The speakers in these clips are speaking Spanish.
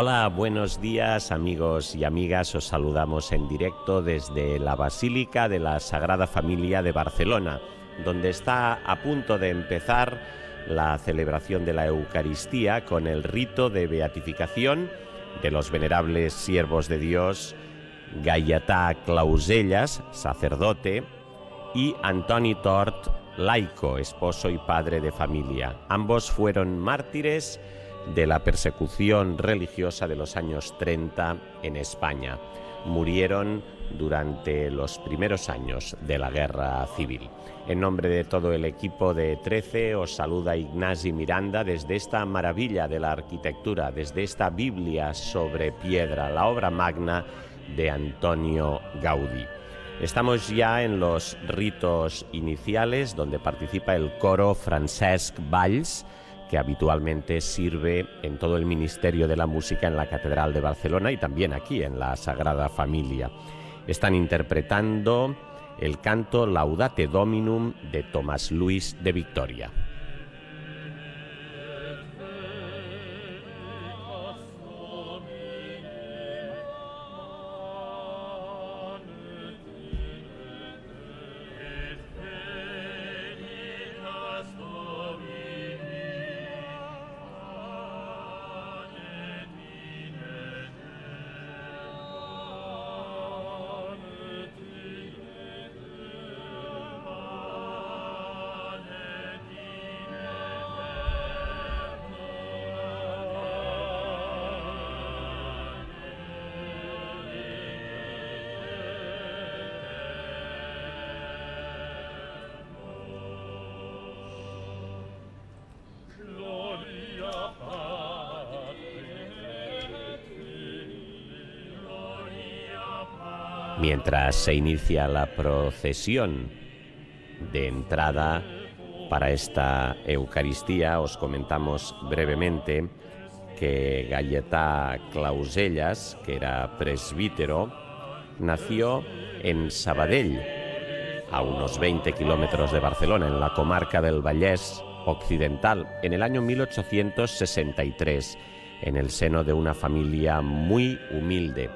Hola, buenos días amigos y amigas. Os saludamos en directo desde la Basílica de la Sagrada Familia de Barcelona, donde está a punto de empezar la celebración de la Eucaristía con el rito de beatificación de los venerables siervos de Dios Gaietà Clausellas, sacerdote, y Antoni Tort, laico, esposo y padre de familia. Ambos fueron mártires de la persecución religiosa de los años 30 en España. Murieron durante los primeros años de la guerra civil. En nombre de todo el equipo de 13 os saluda Ignasi Miranda desde esta maravilla de la arquitectura, desde esta Biblia sobre piedra, la obra magna de Antonio Gaudí. Estamos ya en los ritos iniciales donde participa el coro Francesc Valls, que habitualmente sirve en todo el Ministerio de la Música en la Catedral de Barcelona y también aquí en la Sagrada Familia. Están interpretando el canto Laudate Dominum de Tomás Luis de Victoria. Mientras se inicia la procesión de entrada para esta Eucaristía, os comentamos brevemente que Galleta Clausellas, que era presbítero, nació en Sabadell, a unos 20 kilómetros de Barcelona, en la comarca del Vallés Occidental, en el año 1863, en el seno de una familia muy humilde.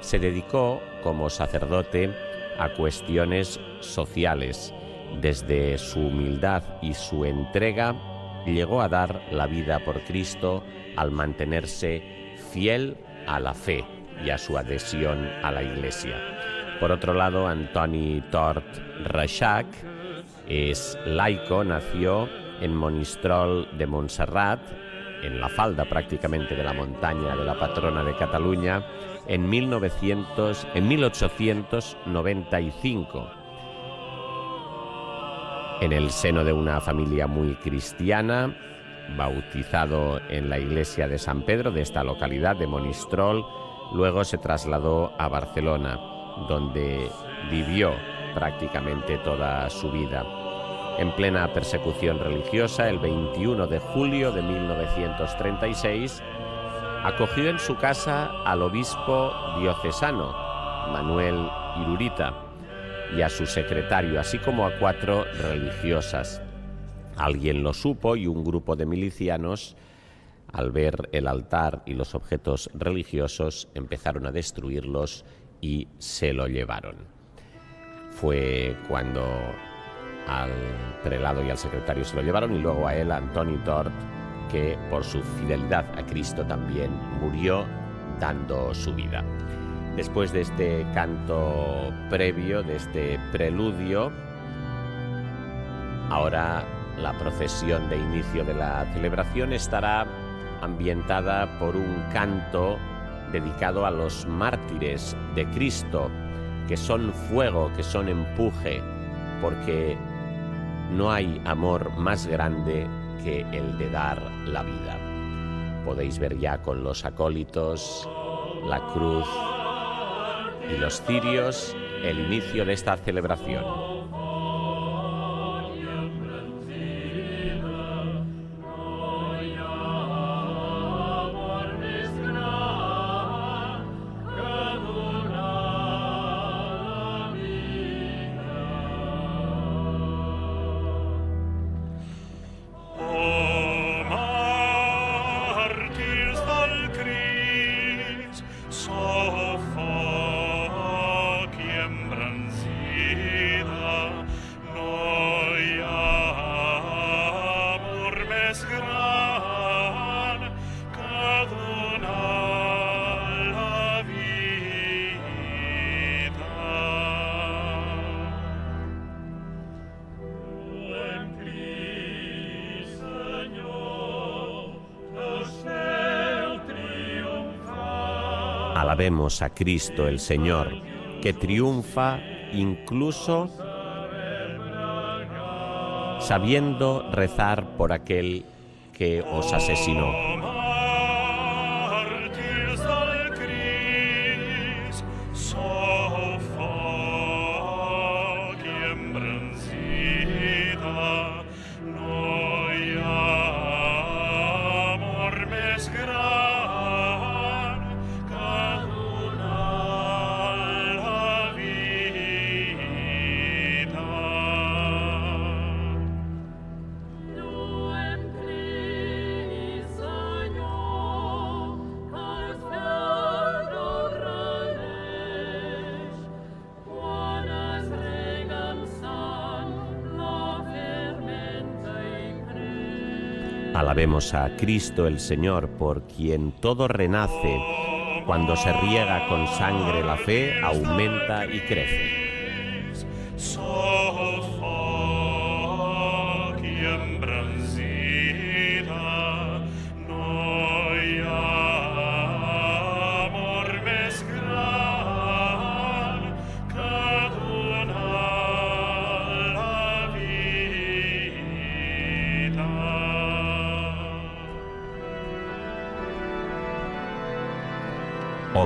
Se dedicó como sacerdote a cuestiones sociales. Desde su humildad y su entrega llegó a dar la vida por Cristo al mantenerse fiel a la fe y a su adhesión a la Iglesia. Por otro lado, Antoni Tort Reixac es laico, nació en Monistrol de Montserrat, en la falda prácticamente de la montaña de la patrona de Cataluña, en, 1900, en 1895. En el seno de una familia muy cristiana, bautizado en la iglesia de San Pedro de esta localidad de Monistrol, luego se trasladó a Barcelona, donde vivió prácticamente toda su vida. En plena persecución religiosa, el 21 de julio de 1936, acogió en su casa al obispo diocesano, Manuel Irurita, y a su secretario, así como a cuatro religiosas. Alguien lo supo y un grupo de milicianos, al ver el altar y los objetos religiosos, empezaron a destruirlos y se lo llevaron. Fue cuando al prelado y al secretario se lo llevaron y luego a él, Antoni Tort, que por su fidelidad a Cristo también murió dando su vida. Después de este canto previo, de este preludio, ahora la procesión de inicio de la celebración estará ambientada por un canto dedicado a los mártires de Cristo, que son fuego, que son empuje, porque no hay amor más grande que el de dar la vida. Podéis ver ya con los acólitos, la cruz y los cirios el inicio de esta celebración. A Cristo el Señor, que triunfa incluso sabiendo rezar por aquel que os asesinó. A Cristo el Señor, por quien todo renace. Cuando se riega con sangre la fe, aumenta y crece.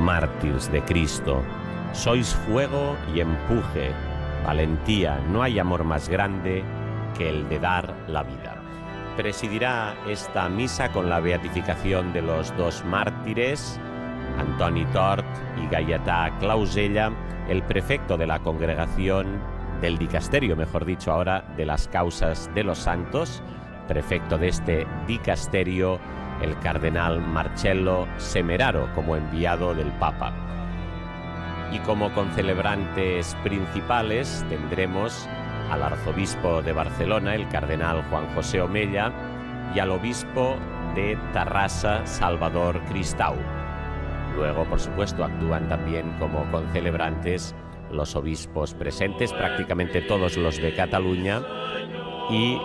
Mártires de Cristo, sois fuego y empuje, valentía, no hay amor más grande que el de dar la vida. Presidirá esta misa con la beatificación de los dos mártires, Antoni Tort y Gaietà Clausella, el prefecto de la congregación del dicasterio, mejor dicho ahora, de las causas de los santos, prefecto de este dicasterio el cardenal Marcello Semeraro como enviado del Papa. Y como concelebrantes principales tendremos al arzobispo de Barcelona, el cardenal Juan José Omella, y al obispo de Tarrasa, Salvador Cristau. Luego, por supuesto, actúan también como concelebrantes los obispos presentes, prácticamente todos los de Cataluña, y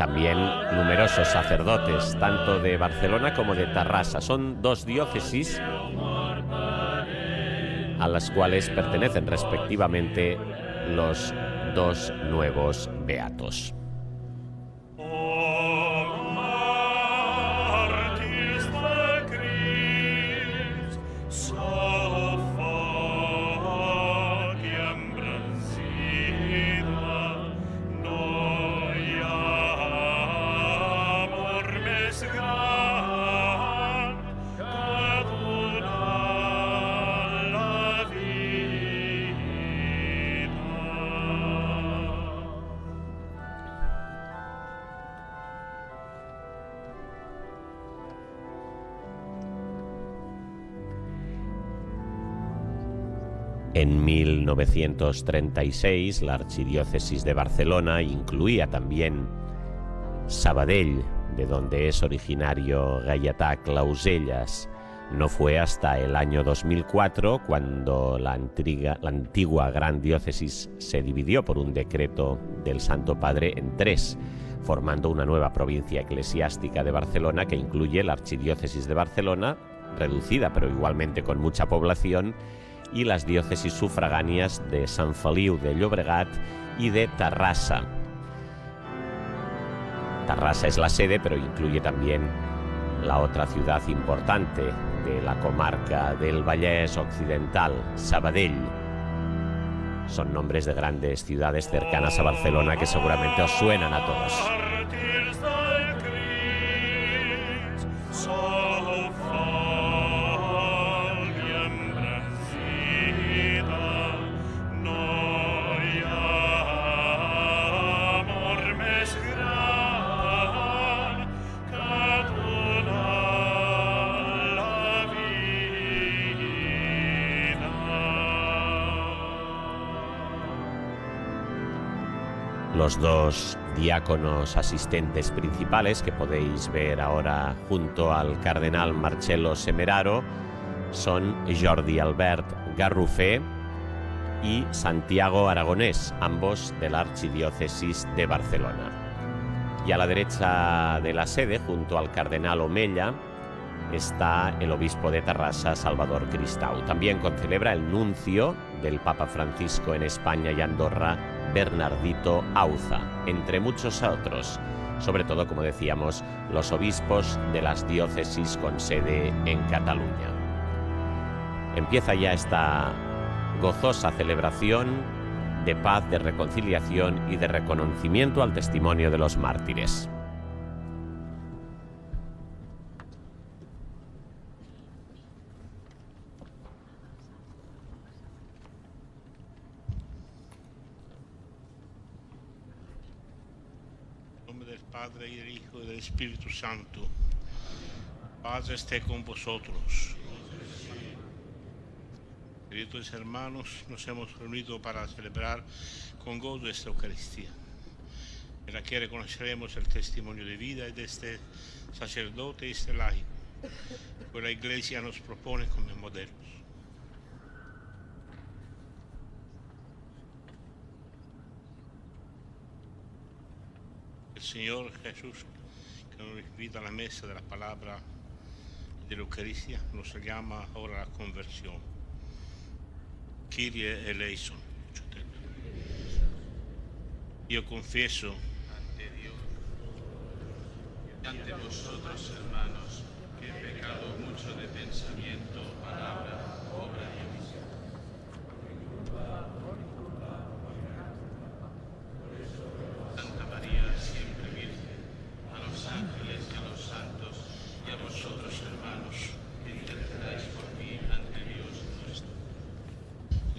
también numerosos sacerdotes, tanto de Barcelona como de Tarrasa. Son dos diócesis a las cuales pertenecen respectivamente los dos nuevos beatos. 1936 la Archidiócesis de Barcelona incluía también Sabadell, de donde es originario Gaietà Clausellas. No fue hasta el año 2004 cuando la, la antigua Gran Diócesis se dividió por un decreto del Santo Padre en tres, formando una nueva provincia eclesiástica de Barcelona que incluye la Archidiócesis de Barcelona, reducida pero igualmente con mucha población, y las diócesis sufragáneas de San Feliu de Llobregat y de Tarrasa. Tarrasa es la sede, pero incluye también la otra ciudad importante de la comarca del Vallés Occidental, Sabadell. Son nombres de grandes ciudades cercanas a Barcelona que seguramente os suenan a todos. Los dos diáconos asistentes principales que podéis ver ahora junto al cardenal Marcello Semeraro son Jordi Albert Garrufé y Santiago Aragonés, ambos de la Archidiócesis de Barcelona. Y a la derecha de la sede, junto al cardenal Omella, está el obispo de Tarrasa, Salvador Cristau. También concelebra el nuncio del Papa Francisco en España y Andorra, Bernardito Auza, entre muchos otros, sobre todo, como decíamos, los obispos de las diócesis con sede en Cataluña. Empieza ya esta gozosa celebración de paz, de reconciliación y de reconocimiento al testimonio de los mártires. Espíritu Santo. Paz esté con vosotros. Queridos hermanos, nos hemos reunido para celebrar con gozo esta Eucaristía, en la que reconoceremos el testimonio de vida de este sacerdote y este laico, que la Iglesia nos propone como modelos. El Señor Jesús, nos invita a la mesa de la palabra de la Eucaristía, nos llama ahora la conversión. Kyrie eleison. Yo confieso ante Dios y ante vosotros, hermanos, que he pecado mucho de pensamiento, palabra, obra y omisión. Santa María, siempre Virgen, a los ángeles y a los santos, y a vosotros, hermanos, que intercedáis por mí ante Dios nuestro.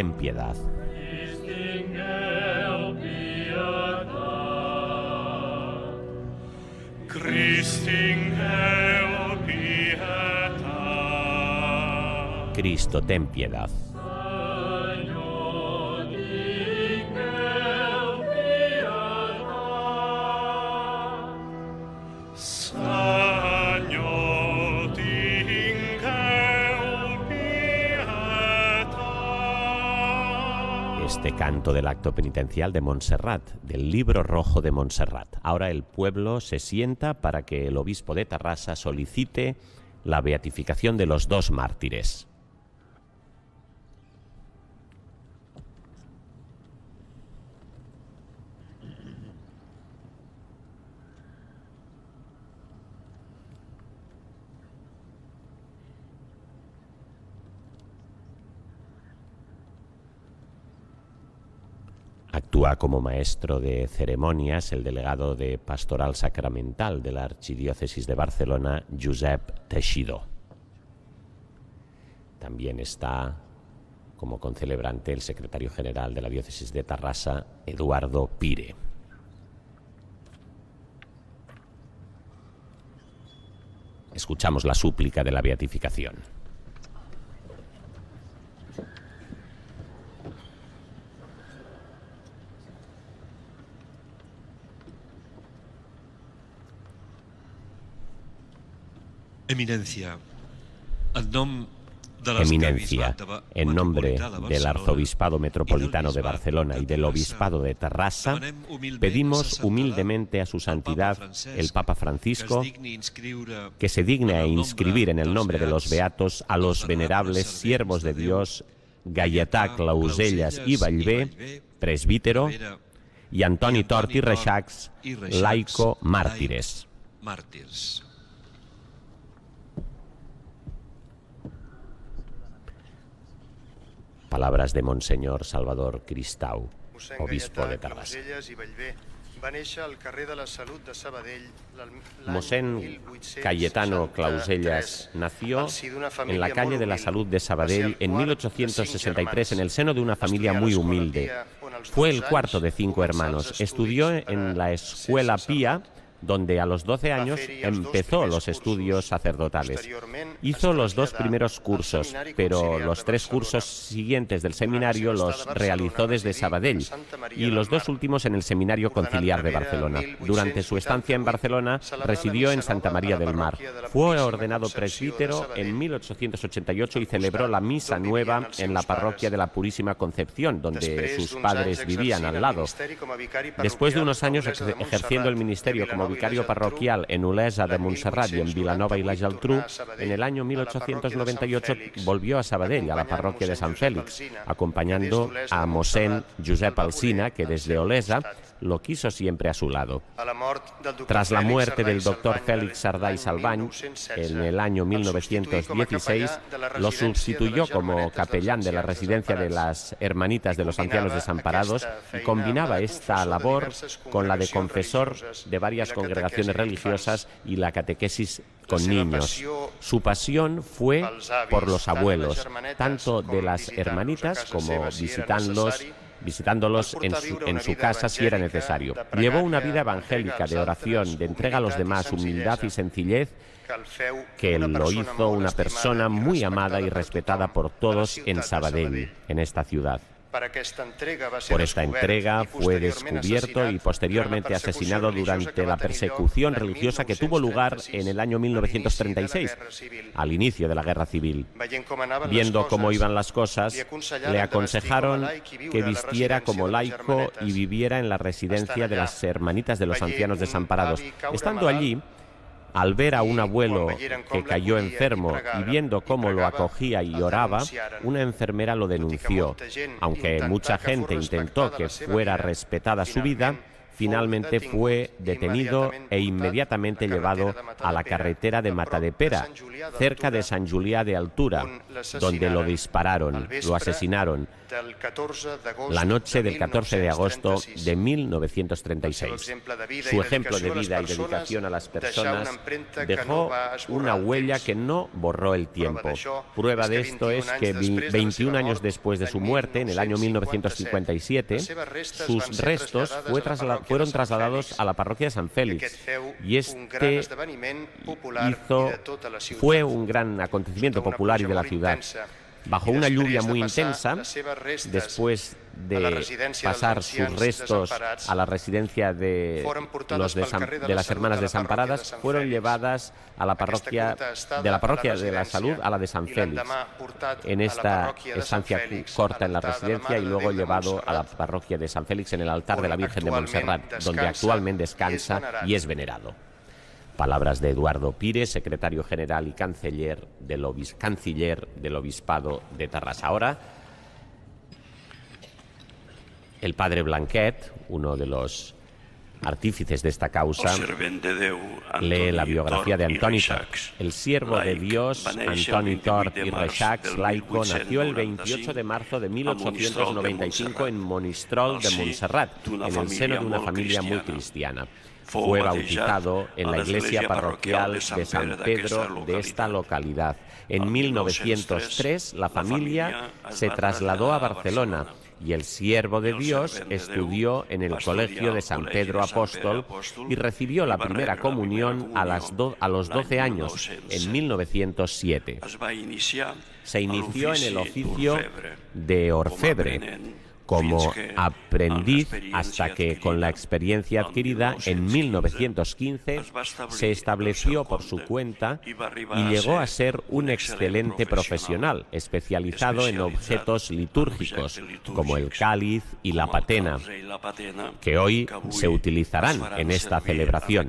Ten piedad. Cristo, ten piedad. Del acto penitencial de Montserrat, del libro rojo de Montserrat. Ahora el pueblo se sienta para que el obispo de Tarrasa solicite la beatificación de los dos mártires. Actúa como maestro de ceremonias el delegado de Pastoral Sacramental de la Archidiócesis de Barcelona, Josep Teixidó. También está como concelebrante el secretario general de la Diócesis de Tarrasa, Eduardo Pire. Escuchamos la súplica de la beatificación. Eminencia, Eminencia, en nombre del Arzobispado Metropolitano y de Barcelona y del Obispado de humilment pedimos humildemente a su santidad, el Papa Francisco, que se digne a inscribir en el nombre de los beatos a los venerables siervos de Dios, Gaietà Clausellas i Vallvé, presbítero, i Antoni i Tort i Antoni Reixacs, laico laic. mártires. Palabras de Monseñor Salvador Cristau, obispo de Gaietà Tarrasa. Clauselles i Bellver va néixer al carrer de la Salut de Sabadell l'any Mosén 1863 Cayetano Clausellas nació en la calle de la. Salud de Sabadell el en quart de 1863 cinc en el seno de una familia muy humilde. Fue 12 el cuarto de cinco hermanos. Estudió en la escuela. Pía donde a los 12 años empezó los estudios sacerdotales. Hizo los dos primeros cursos, pero los tres cursos siguientes del seminario los realizó desde Sabadell y los dos últimos en el Seminario Conciliar de Barcelona. Durante su estancia en Barcelona residió en Santa María del Mar. Fue ordenado presbítero en 1888 y celebró la misa nueva en la parroquia de la Purísima Concepción, donde sus padres vivían al lado. Después de unos años ejerciendo el ministerio como vicario parroquial en Olesa de Montserrat y en Vilanova y la Geltrú, en el año 1898 volvió a Sabadell, a la parroquia de San Félix, acompañando a Mosén Josep Alsina, que desde Olesa lo quiso siempre a su lado. Tras la muerte del doctor Félix Sardá y Salvany en el año 1916, lo sustituyó como capellán de la residencia de las Hermanitas de los Ancianos Desamparados y combinaba esta labor con la de confesor de varias congregaciones religiosas y la catequesis con niños. Su pasión fue por los abuelos, tanto de las hermanitas como visitándolos visitándolos en su, en su casa si era necesario. Llevó una vida evangélica de oración, de entrega a los demás, humildad y sencillez que lo hizo una persona muy amada y respetada por todos en Sabadell, en esta ciudad. Por esta entrega fue descubierto y posteriormente asesinado durante la persecución religiosa que tuvo lugar en el año 1936, al inicio de la guerra civil. Viendo cómo iban las cosas, le aconsejaron que vistiera como laico y viviera en la residencia de las hermanitas de los ancianos desamparados. Estando allí, al ver a un abuelo que cayó enfermo y viendo cómo lo acogía y oraba, una enfermera lo denunció. Aunque mucha gente intentó que fuera respetada su vida, finalmente fue detenido e inmediatamente llevado a la carretera de Matadepera, cerca de San Julià de Altura, donde lo dispararon, lo asesinaron, la noche del 14 de agosto de 1936. Su ejemplo de vida y dedicación a las personas dejó una huella que no borró el tiempo. Prueba de esto es que vi- 21 años después de su muerte, en el año 1957, sus restos fue trasla- fueron trasladados a la parroquia de San Félix. y este hizo, fue un gran acontecimiento popular y de la ciudad. Bajo una lluvia muy intensa, después de pasar sus restos a la residencia de, los desam- de las hermanas desamparadas, fueron llevadas a la parroquia de la parroquia de la salud a la de San Félix. En esta estancia corta en la residencia y luego llevado a la parroquia de San Félix en el altar de la Virgen de Montserrat, donde actualmente descansa y es venerado. Palabras de Eduardo Pires, secretario general y canciller del, obis- canciller del Obispado de Tarrasa. Ahora, el padre Blanquet, uno de los artífices de esta causa, lee la biografía de Antoni Tort. El siervo de Dios, Antoni Tort y Reixacs, laico, nació el 28 de marzo de 1895 en Monistrol de Montserrat, en el seno de una familia muy cristiana. Fue bautizado en la iglesia parroquial de San Pedro de esta localidad. En 1903 la familia se trasladó a Barcelona y el siervo de Dios estudió en el colegio de San Pedro Apóstol y recibió la primera comunión a, las do- a los 12 años, en 1907. Se inició en el oficio de orfebre como aprendiz hasta que con la experiencia adquirida en 1915 se estableció por su cuenta y llegó a ser un excelente profesional. especializado en objetos litúrgicos como el cáliz y la patena que hoy se utilizarán en esta celebración.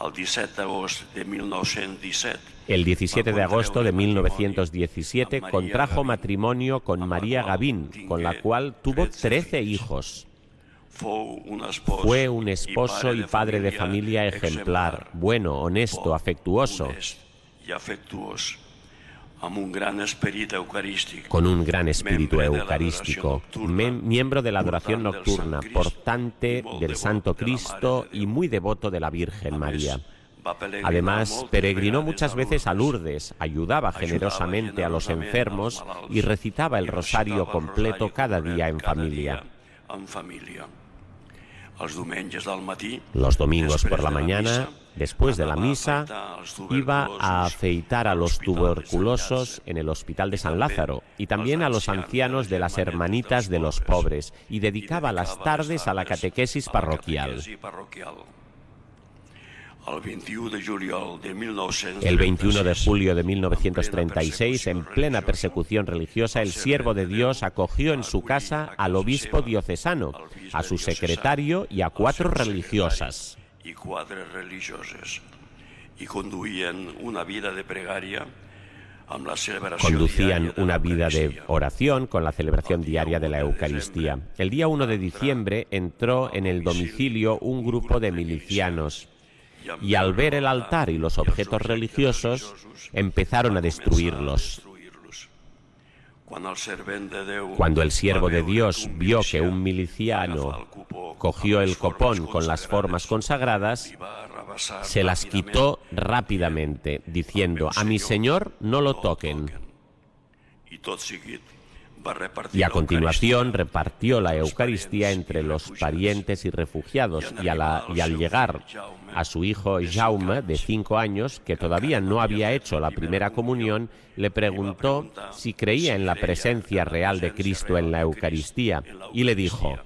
El 17 d'agost de 1917 El 17 de agosto de 1917 contrajo matrimonio con María Gavín, con la cual tuvo 13 hijos. Fue un esposo y padre de familia ejemplar, bueno, honesto, afectuoso, con un gran espíritu eucarístico, miembro de la adoración nocturna, portante del Santo Cristo y muy devoto de la Virgen María. Además, peregrinó muchas veces a Lourdes. Ayudaba generosamente a los enfermos y recitaba el rosario completo cada día en familia. Los domingos por la mañana, después de la misa, iba a afeitar a los tuberculosos en el Hospital de San Lázaro y también a los ancianos de las hermanitas de los pobres y dedicaba las tardes a la catequesis parroquial. catequesi parroquial. El 21 de juliol de 1936, El 21 de julio de 1936, en plena persecución religiosa, el siervo de Dios acogió en su casa al obispo diocesano, a su secretario y a cuatro religiosas. I quatre religioses i conduïen una vida de celebració Conducían una vida de oración con la celebración diaria de la Eucaristía. El día 1 de diciembre entró en el domicilio un grupo de milicianos y al ver el altar y los objetos religiosos empezaron a destruirlos. Quan el servent de Déu Cuando el siervo de Dios vio que un miliciano cogió el copón con las formas consagradas, se las quitó rápidamente, diciendo, a mi Señor no lo toquen. Y a continuación repartió la Eucaristía entre los parientes y refugiados y, a la- y al llegar a su hijo Jaume, de cinco años, que todavía no había hecho la primera comunión, le preguntó si creía en la presencia real de Cristo en la Eucaristía y le dijo,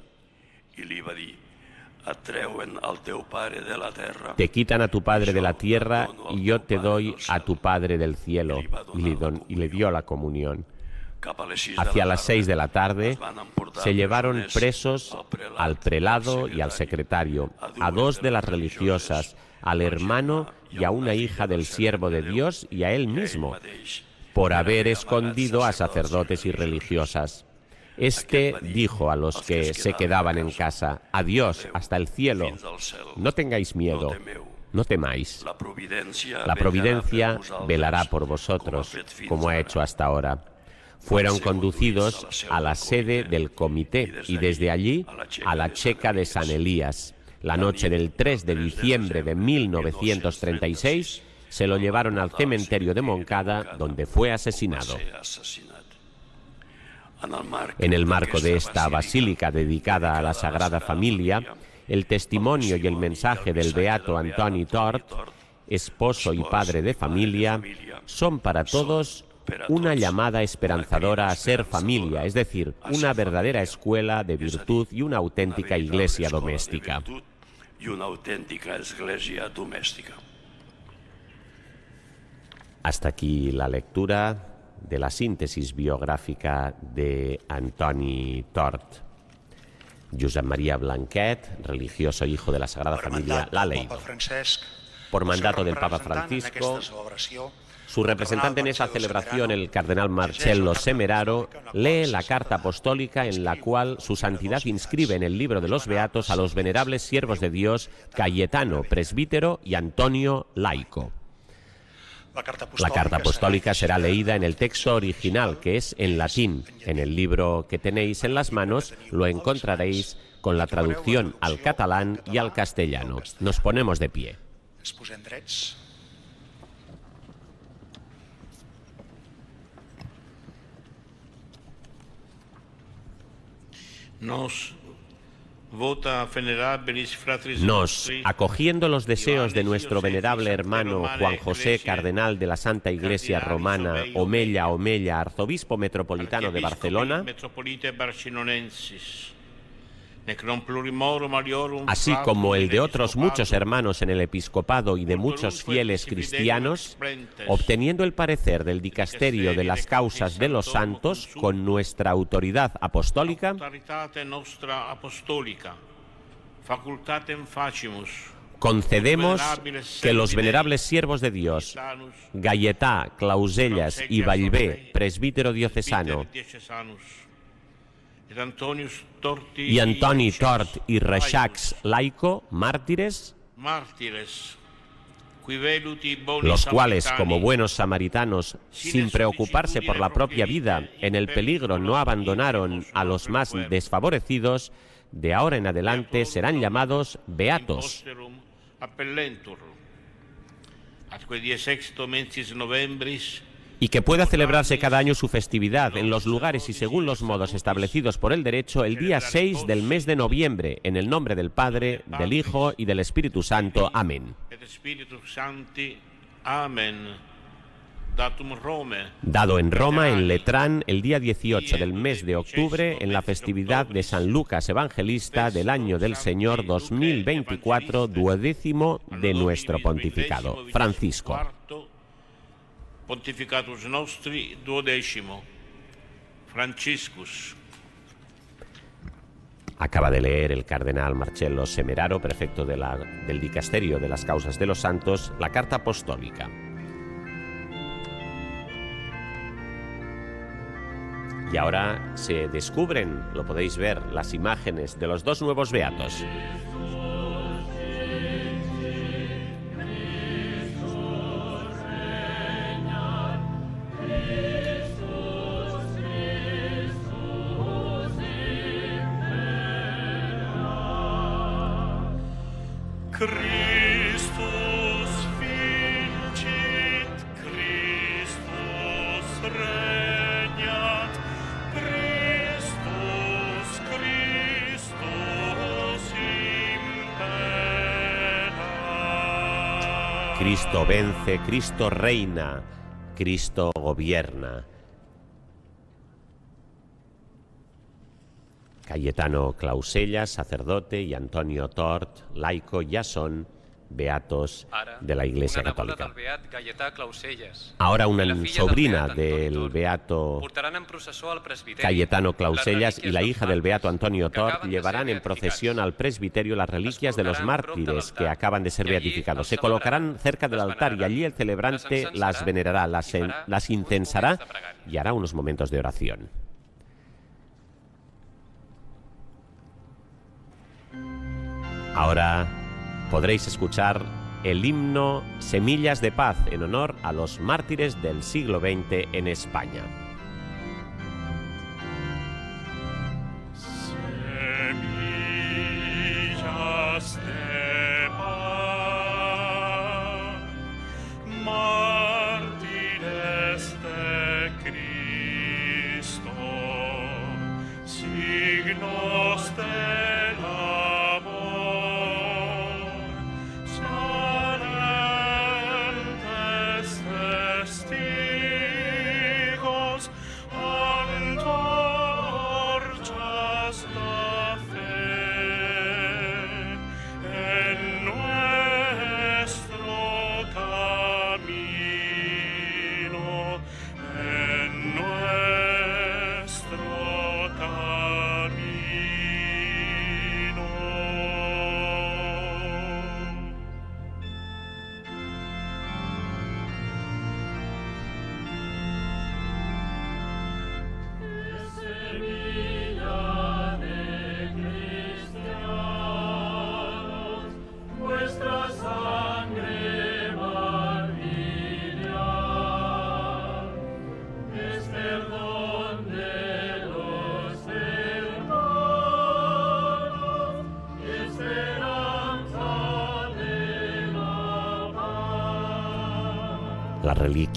te quitan a tu Padre de la tierra y yo te doy a tu Padre del cielo. Y le, don- y le dio la comunión. Hacia la las seis de la tarde se llevaron presos al prelado y al secretario, a dos de las religiosas, al hermano y a una hija del siervo de Dios y a él mismo, por haber escondido a sacerdotes y religiosas. Este dijo a los que se quedaban en casa, adiós hasta el cielo, no tengáis miedo, no temáis. La providencia, La providencia velará por vosotros, como ha hecho hasta ahora. Fueron conducidos a la sede del comité y desde allí a la checa de San Elías. La noche del 3 de diciembre de 1936 se lo llevaron al cementerio de Moncada, donde fue asesinado. En el marco de esta basílica dedicada a la Sagrada Familia, el testimonio y el mensaje del beato Antoni Tort, esposo y padre de familia, son para todos una llamada esperanzadora a ser familia, es decir, una verdadera escuela de virtud y una auténtica iglesia doméstica. Hasta aquí la lectura de la síntesis biográfica de Antoni Tort. Josep María Blanquet, religioso hijo de la Sagrada Familia, la leído. Por mandato del Papa Francisco, Su representante en esa celebración, el cardenal Marcello Semeraro, lee la carta apostólica en la cual su santidad inscribe en el libro de los Beatos a los venerables siervos de Dios Cayetano, presbítero, y Antonio, laico. La carta apostólica será leída en el texto original, que es en latín. En el libro que tenéis en las manos lo encontraréis con la traducción al catalán y al castellano. Nos ponemos de pie. Nos acogiendo los deseos de nuestro venerable hermano Juan José, cardenal de la Santa Iglesia Romana, Omella Omella, arzobispo metropolitano de Barcelona, así como el de otros muchos hermanos en el episcopado y de muchos fieles cristianos, obteniendo el parecer del dicasterio de las causas de los santos con nuestra autoridad apostólica, concedemos que los venerables siervos de Dios, Gaietà, Clausellas y Vallvé, presbítero diocesano, y Antoni Tort y Reixacs, laico, mártires, mártires, los cuales, como buenos samaritanos, sin preocuparse por la propia vida, en el peligro no abandonaron a los más desfavorecidos, de ahora en adelante serán llamados beatos. Y que pueda celebrarse cada año su festividad en los lugares y según los modos establecidos por el derecho el día 6 del mes de noviembre, en el nombre del Padre, del Hijo y del Espíritu Santo. Amén. Dado en Roma, en Letrán, el día 18 del mes de octubre, en la festividad de San Lucas Evangelista del año del Señor 2024, duodécimo de nuestro pontificado. Francisco. Pontificatus nostri duodecimo. Franciscus. Acaba de leer el cardenal Marcello Semeraro, prefecto del Dicasterio de las Causas de los Santos, la carta apostólica. Y ahora se descubren, lo podéis ver, las imágenes de los dos nuevos beatos. Cristo vence, Cristo reina, Cristo gobierna. Cayetano Clausella, sacerdote, y Antonio Tort, laico, ya son beatos de la Iglesia Católica. Ahora una sobrina del beato Cayetano Clausellas y la hija del beato Antonio Tort llevarán en procesión al presbiterio las reliquias de los mártires que acaban de ser beatificados. Se colocarán cerca del altar y allí el celebrante las venerará, las, las pregària. y hará unos momentos de oración. Ahora podréis escuchar el himno Semillas de Paz en honor a los mártires del siglo XX en España.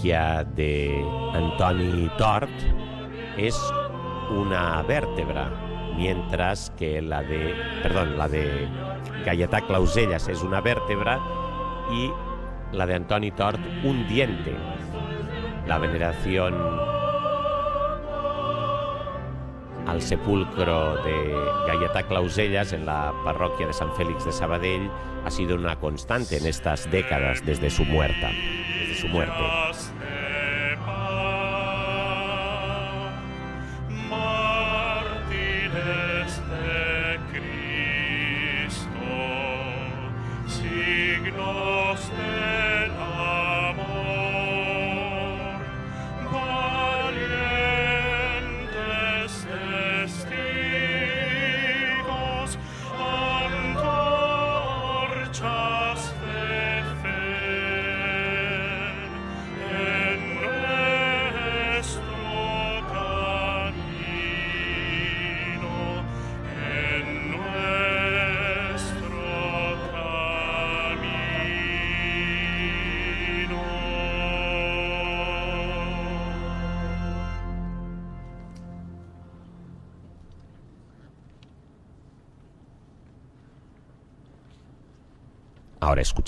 De Antoni Tort es una vértebra, mientras que la de, perdón, la de Clausellas es una vértebra y la de Antoni Tort un diente. La veneración al sepulcro de Gaietà Clausellas en la parroquia de San Félix de Sabadell ha sido una constante en estas décadas desde su desde su muerte.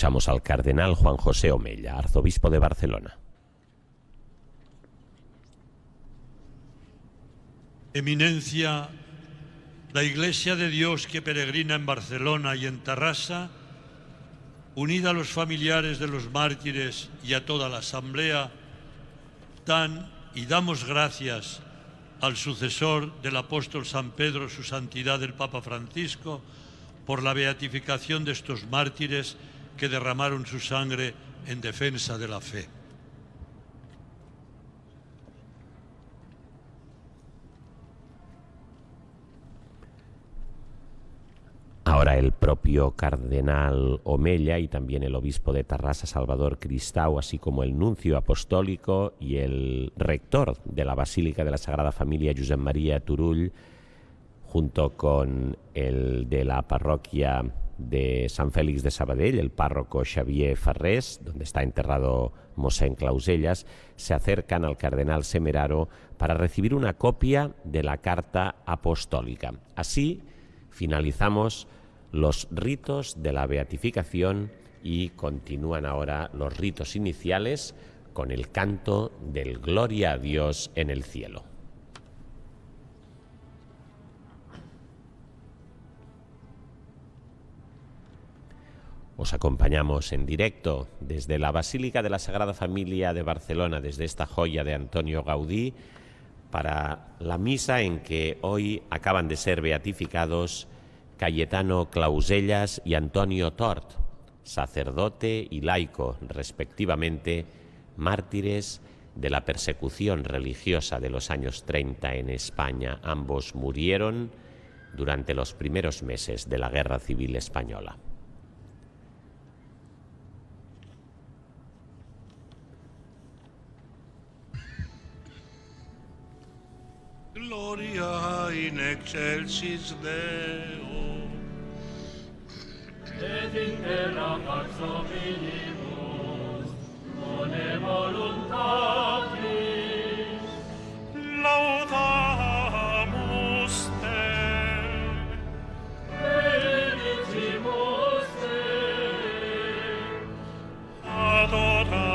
Escuchamos al cardenal Juan José Omella, arzobispo de Barcelona. Eminencia, la Iglesia de Dios que peregrina en Barcelona y en Tarrasa, unida a los familiares de los mártires y a toda la Asamblea, dan y damos gracias al sucesor del apóstol San Pedro, su santidad el Papa Francisco, por la beatificación de estos mártires que derramaron su sangre en defensa de la fe. Ahora el propio cardenal Omella y también el obispo de Tarrasa, Salvador Cristau, así como el nuncio apostólico y el rector de la Basílica de la Sagrada Familia, Josep María Turull, junto con el de la parroquia de San Félix de Sabadell, el párroco Xavier Farrés, donde está enterrado Mosén Clausellas, se acercan al cardenal Semeraro para recibir una copia de la carta apostólica. Así finalizamos los ritos de la beatificación y continúan ahora los ritos iniciales con el canto del Gloria a Dios en el cielo. Os acompañamos en directo desde la Basílica de la Sagrada Familia de Barcelona, desde esta joya de Antonio Gaudí, para la misa en que hoy acaban de ser beatificados Cayetano Clausellas y Antonio Tort, sacerdote y laico, respectivamente, mártires de la persecución religiosa de los años 30 en España. Ambos murieron durante los primeros meses de la Guerra Civil Española. Gloria in excelsis Deo. Et in terra pax hominimus, bone voluntatis. Laudamus te. Benedicimus te. Adoramus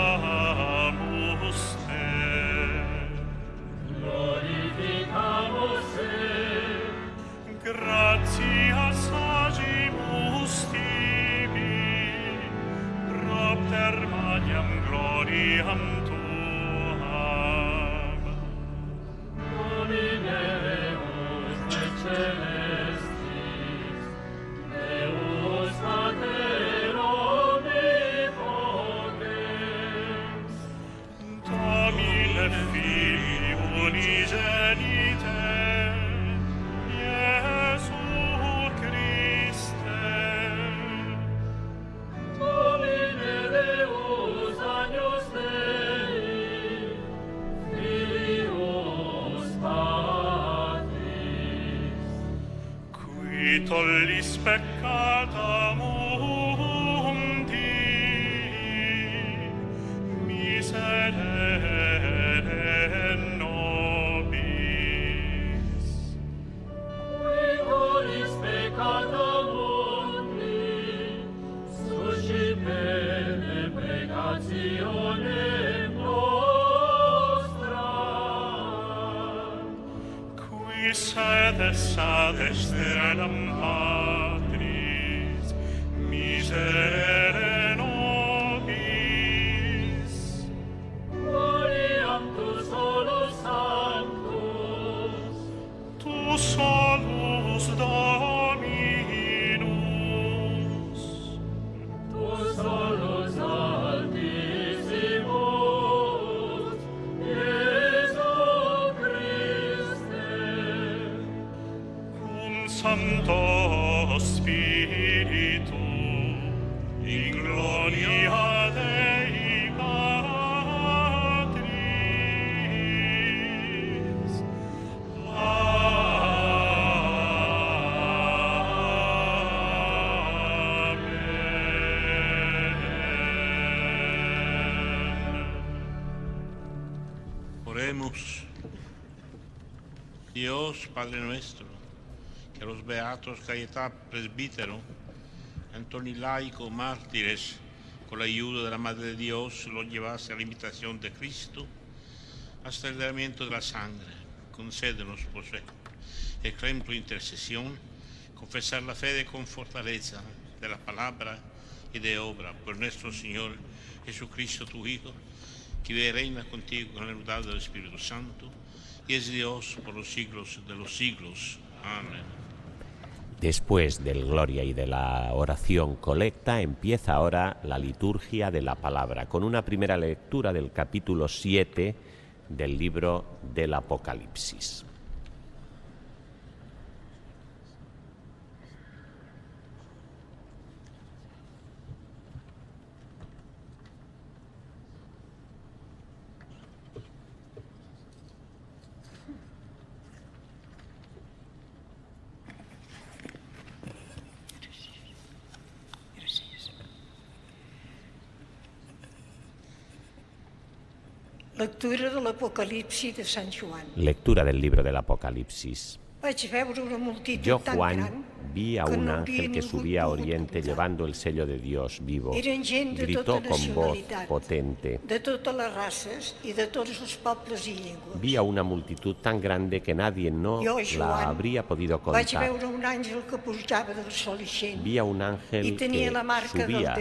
pater magnam gloriam tuam. Domine, us adresa desternam patris miserere Padre nuestro, que los beatos Cayetá presbítero Antoni Laico, mártires, con la ayuda de la Madre de Dios, lo llevaste a la imitación de Cristo hasta el derramamiento de la sangre. Concédenos, por su ejemplo intercesión, confesar la fe de con fortaleza de la palabra y de obra por nuestro Señor Jesucristo, tu Hijo, que reina contigo con la unidad del Espíritu Santo es Dios por los siglos de los siglos. Amén. Después del Gloria y de la oración colecta, empieza ahora la liturgia de la palabra, con una primera lectura del capítulo 7 del libro del Apocalipsis. Lectura de l'Apocalipsi de Sant Joan. Lectura del libro del Apocalipsis. Vaig veure una multitud Yo, tan Juan, gran vi a un ángel que subía a oriente llevando el sello de Dios vivo. Eren gent de Gritó tota con voz potente. de totes les races i de tots els pobles i llengües. Vi a una multitud tan grande que nadie no la habría podido Vaig contar. veure un àngel que pujava del sol ixent Vi a un tenia que la marca del subía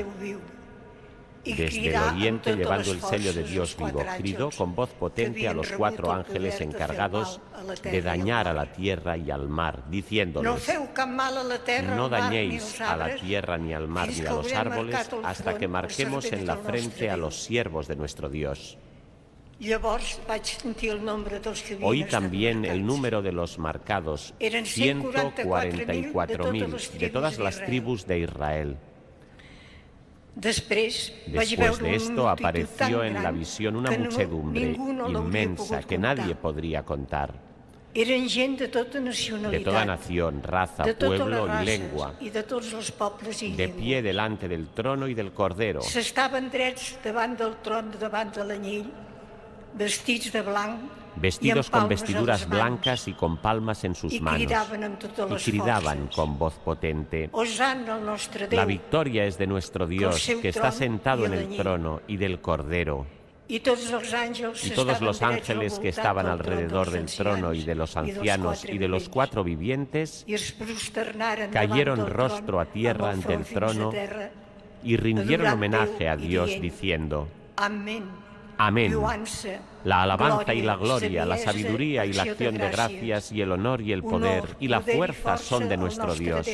desde el oriente llevando el sello de Dios vivo. àngels con voz potente a los cuatro el ángeles encargados de dañar a la tierra y al mar, diciéndoles, no dañéis a la tierra ni al mar ni a los árboles hasta que marquemos en la frente a los siervos de nuestro Dios. Oí también el número de los marcados, Eren 144.000 de todas las tribus de Israel. Després vaig Después veure de una esto multitud apareció tan en la gran visión una que no- muchedumbre ningú no l'hauria inmensa pogut que nadie comptar. podría contar, Eren gent de tota de nacionalitat, toda nación, raza, de totes pueblo les y races lengua, i de tots els pobles i de llengües. pie delante del trono y del cordero. S'estaven drets davant del tron, davant de l'anyell, vestits de blanc vestidos con vestiduras blancas y con palmas en sus manos, y forces. con voz potente, La victoria es de nuestro Dios, que está sentado en el trono y del cordero, y todos los ángeles que estaban alrededor del trono y de los ancianos y de los cuatro vivientes, cayeron rostro a tierra ante el trono y rindieron homenaje a Dios diciendo, Amén. Amén. La alabanza y la gloria, la sabiduría y la acció acción de gracias y el honor y el poder y la fuerza son de nuestro Dios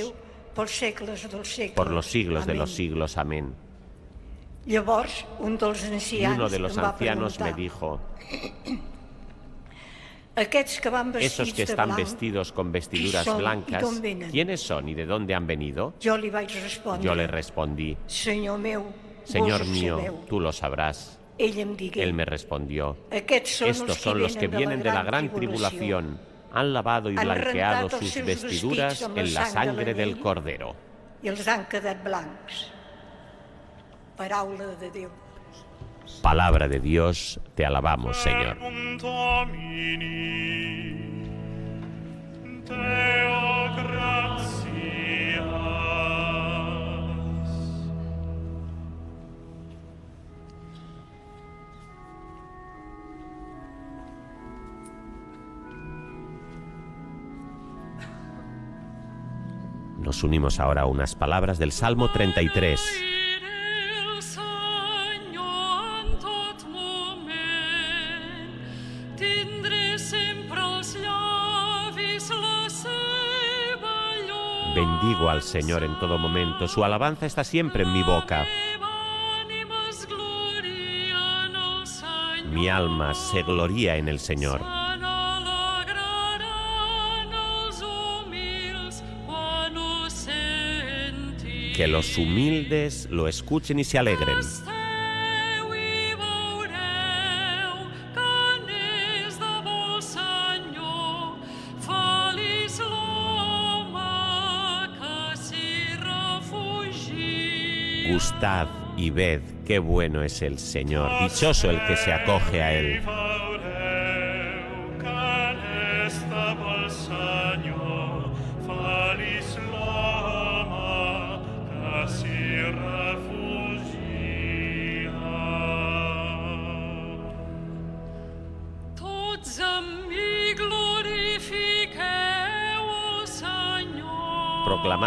por los siglos de los siglos. Amén. Y uno de los em ancianos me dijo, esos que están vestidos con vestiduras blancas? ¿quiénes son y de dónde han venido? Yo le respondí, Señor mío, tú lo sabrás. Ell em digué, Él me respondió, estos son los que vienen de la gran tribulació. tribulación, han lavado y Han blanqueado sus vestiduras en la sangre del. Cordero. i els han quedat blancs. Paraula de Déu. Palabra de Dios, te alabamos, Señor. Deo. Nos unimos ahora a unas palabras del Salmo 33. El Senyor en tot moment tindré sempre els llavis la seva llum. Bendigo al Señor en todo momento, su alabanza está siempre en mi boca. Mi alma se gloria en el Señor. Que los humildes lo escuchen y se alegren. Gustad y ved qué bueno es el Señor. Dichoso el que se acoge a Él.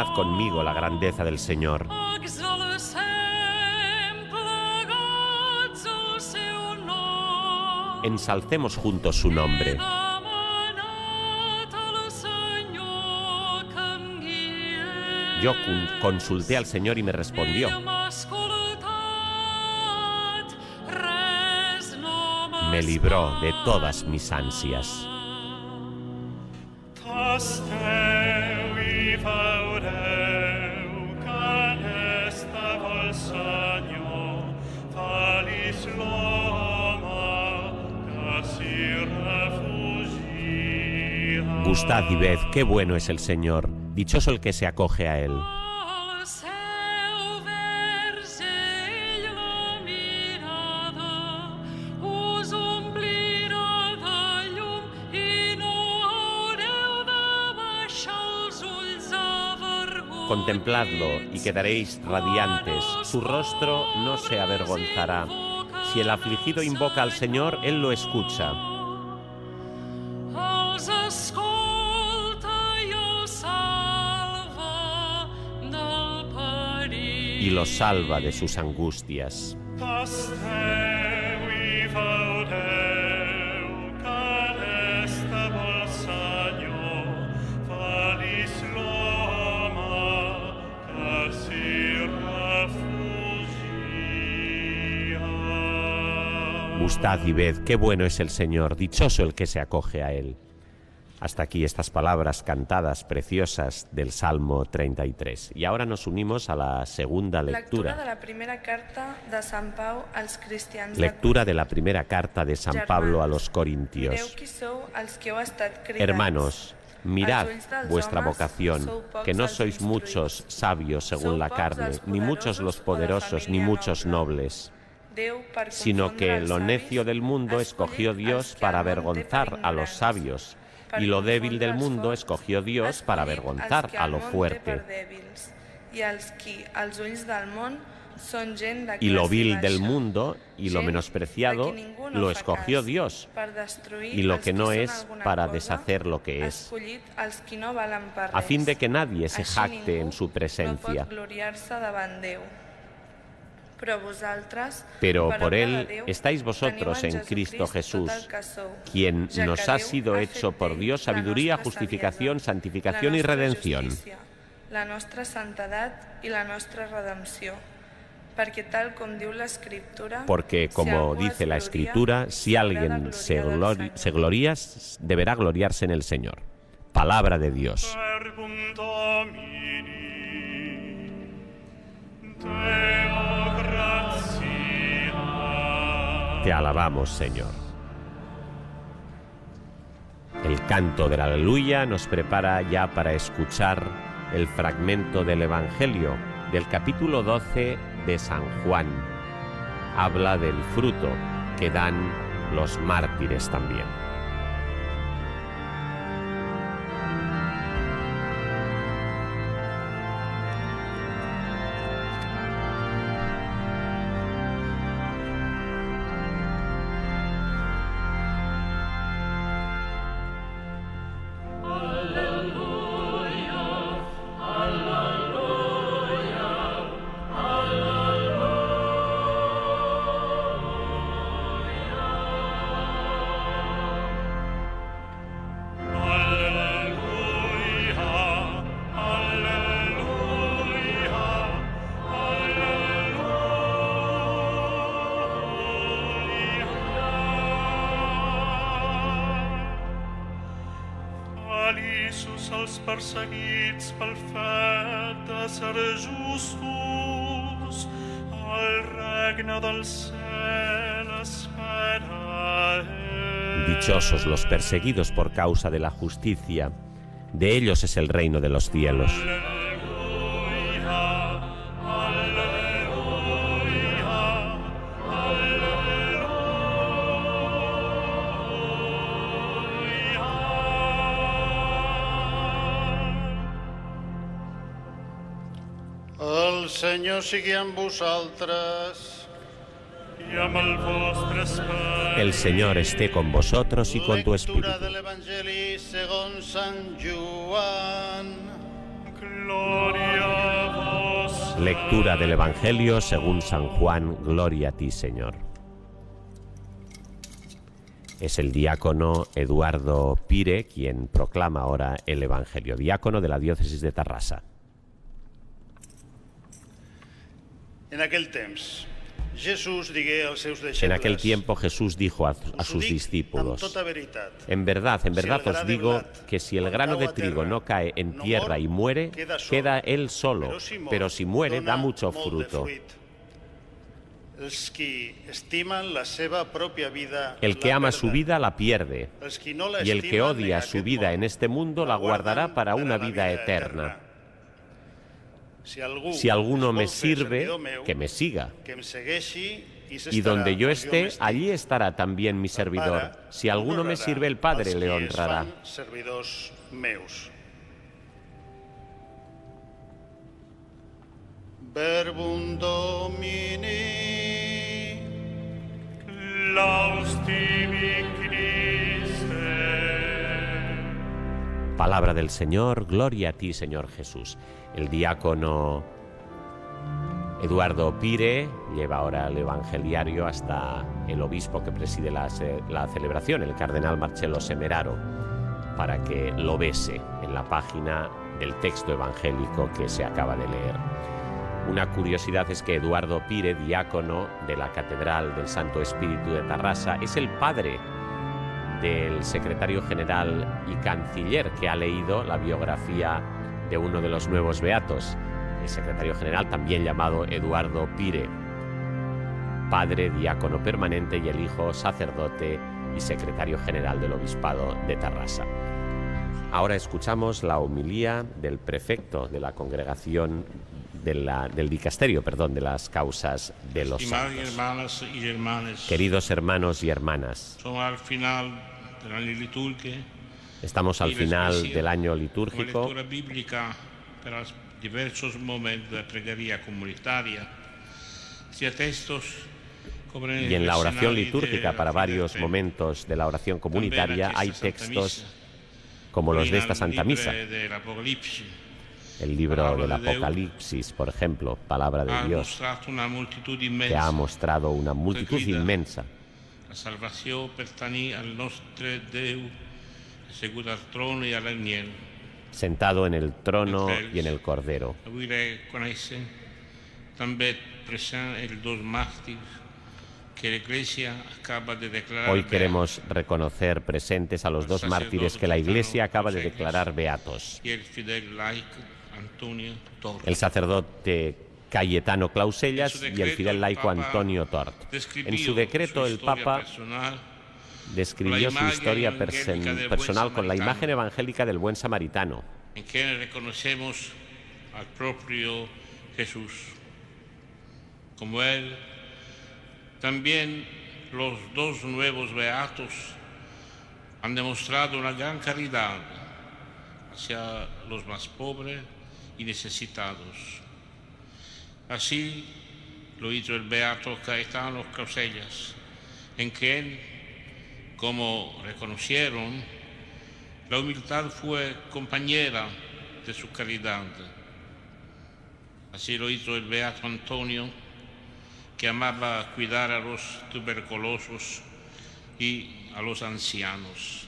Proclamad conmigo la grandeza del Señor. Ensalcemos juntos su nombre. Yo con- consulté al Señor y me respondió. Me libró de todas mis ansias. Gustad y ved qué bueno es el Señor, dichoso el que se acoge a él. Contempladlo y quedaréis radiantes. Su rostro no se avergonzará. Si el afligido invoca al Señor, Él lo escucha. Y los salva de sus angustias. Gustad y ved qué bueno es el Señor, dichoso el que se acoge a Él. Hasta aquí estas palabras cantadas preciosas del Salmo 33. Y ahora nos unimos a la segunda Lectura de lectura. la primera carta de Sant Pau als cristians de Lectura de la primera carta de San Pablo a los Corintios. Hermanos, mirad vuestra vocación, que no sois muchos sabios según la carne, ni muchos los poderosos, ni muchos nobles, sino que lo necio del mundo escogió Dios para avergonzar a los sabios, y lo débil del mundo escogió Dios para avergonzar a lo fuerte. Y lo vil del mundo y lo menospreciado lo escogió Dios, y lo que no es para deshacer lo que es, a fin de que nadie se jacte en su presencia. No pot gloriar-se davant Déu. Però vosaltres, Pero per por Él estáis vosotros en Cristo Jesús, quien nos ha sido hecho por Dios sabiduría, justificación, santificación y redención. justícia, la nostra santedat i la nostra redempció. Perquè tal com diu l'Escriptura, Porque, como dice la Escritura, si alguien se, glori- Senyor. se gloria, deberá gloriarse en el Señor. Palabra de Dios. Te alabamos, Señor. El canto del aleluya nos prepara ya para escuchar el fragmento del Evangelio del capítulo 12 de San Juan. Habla del fruto que dan los mártires también. Els perseguits del. Dichosos los perseguidos por causa de la justicia, de ellos es el reino de los cielos. Senyor sigui amb vosaltres. I amb el vostre esperit. El Señor esté con vosotros y con tu espíritu. Lectura de l'Evangeli segons Sant Joan. Lectura del Evangelio según San Juan, Gloria a ti, Señor. Es el diácono Eduardo Pire quien proclama ahora el Evangelio, diácono de la diócesis de Tarrasa. En aquel temps, Jesús digué als seus deixebles, En aquel tiempo Jesús dijo a, a sus discípulos, tota En verdad, en verdad os digo que si el grano de trigo no cae en tierra y muere, queda él solo, pero si muere da mucho fruto. El que ama su vida la pierde, y el que odia su vida en este mundo la guardará para una vida eterna. Si, algú Si alguno me sirve, que me siga. que em segueixi i Y donde yo esté, allí estará también mi servidor. Si alguno me sirve, el Padre le honrará. Verbum Domini Laus tibi Christe. Palabra del Señor, gloria a ti, Señor Jesús. El diácono Eduardo Pire lleva ahora el evangeliario hasta el obispo que preside la, ce- la celebración, el cardenal Marcelo Semeraro, para que lo bese en la página del texto evangélico que se acaba de leer. Una curiosidad es que Eduardo Pire, diácono de la Catedral del Santo Espíritu de Tarrasa, es el padre del secretario general y canciller que ha leído la biografía de uno de los nuevos beatos, el secretario general también llamado Eduardo Pire, padre diácono permanente y el hijo sacerdote y secretario general del obispado de Tarrasa. Ahora escuchamos la homilía del prefecto de la congregación de la- del dicasterio, perdón, de las causas de los santos. hermanas y hermanos, Queridos hermanos y hermanas, somos al final del año litúrgico. Estamos al la final del año litúrgico. bíblica para diversos momentos de pregheria comunitaria, textos y en la oración litúrgica para varios momentos de la oración comunitaria hay textos como los de esta Santa Misa, el libro del de Dios. Apocalipsis, por ejemplo, palabra de Dios, que ha mostrado una multitud inmensa. La salvació pertany al nostre Déu, sentado en el trono y en el cordero. Hoy queremos reconocer presentes a los dos mártires que la Iglesia acaba de declarar beatos. el sacerdote Cayetano Clausellas y el fidel el laico Antonio Tort. En su decreto el Papa describió su historia personal con la imagen evangélica del buen samaritano, en que reconocemos al propio Jesús. Como Él, también los dos nuevos beatos han demostrado una gran caridad hacia los más pobres y necesitados. Así lo hizo el beato Caetano Causellas, en que él, como reconocieron, la humildad fue compañera de su caridad. Así lo hizo el beato Antonio, que amaba cuidar a los tuberculosos y a los ancianos.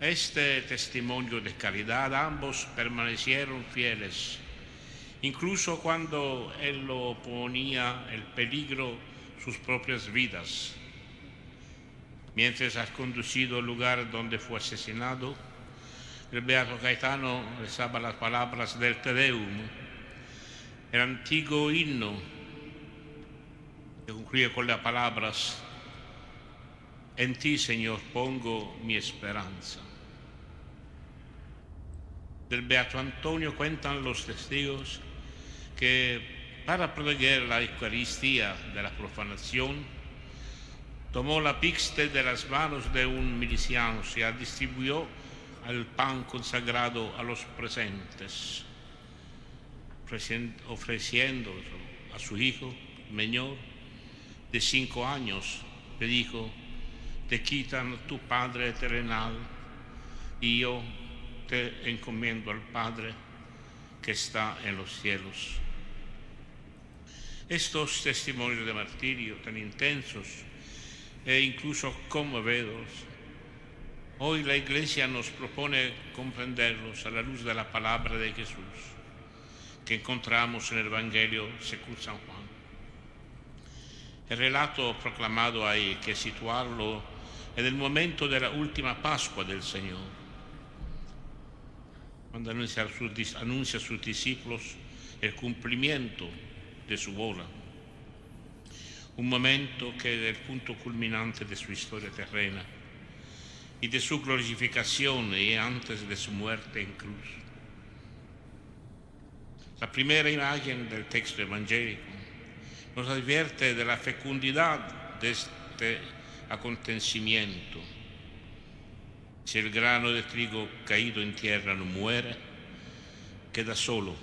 Este testimonio de caridad ambos permanecieron fieles, incluso cuando él lo ponía en peligro sus propias vidas. Mientras has conducido al lugar donde fue asesinado, el beato Gaetano rezaba las palabras del Te Deum, el antiguo himno que concluye con las palabras, en ti, Señor, pongo mi esperanza. Del Beato Antonio cuentan los testigos que para proteger la Eucaristía de la profanación, tomó la pixte de las manos de un miliciano y la distribuyó al pan consagrado a los presentes, ofreciéndolo a su hijo menor de cinco años. Le dijo, te quitan tu Padre terrenal y yo te encomiendo al Padre que está en los cielos. Estos testimonios de martirio tan intensos e incluso conmovedores, hoy la Iglesia nos propone comprenderlos a la luz de la palabra de Jesús que encontramos en el Evangelio según San Juan. El relato proclamado hay que situarlo en el momento de la última Pascua del Señor, cuando anuncia a sus, anuncia a sus discípulos el cumplimiento de su bola. Un momento que es el punto culminante de su historia terrena y de su glorificación y antes de su muerte en cruz. La primera imagen del texto evangélico nos advierte de la fecundidad de este acontecimiento. Si el grano de trigo caído en tierra no muere, queda solo,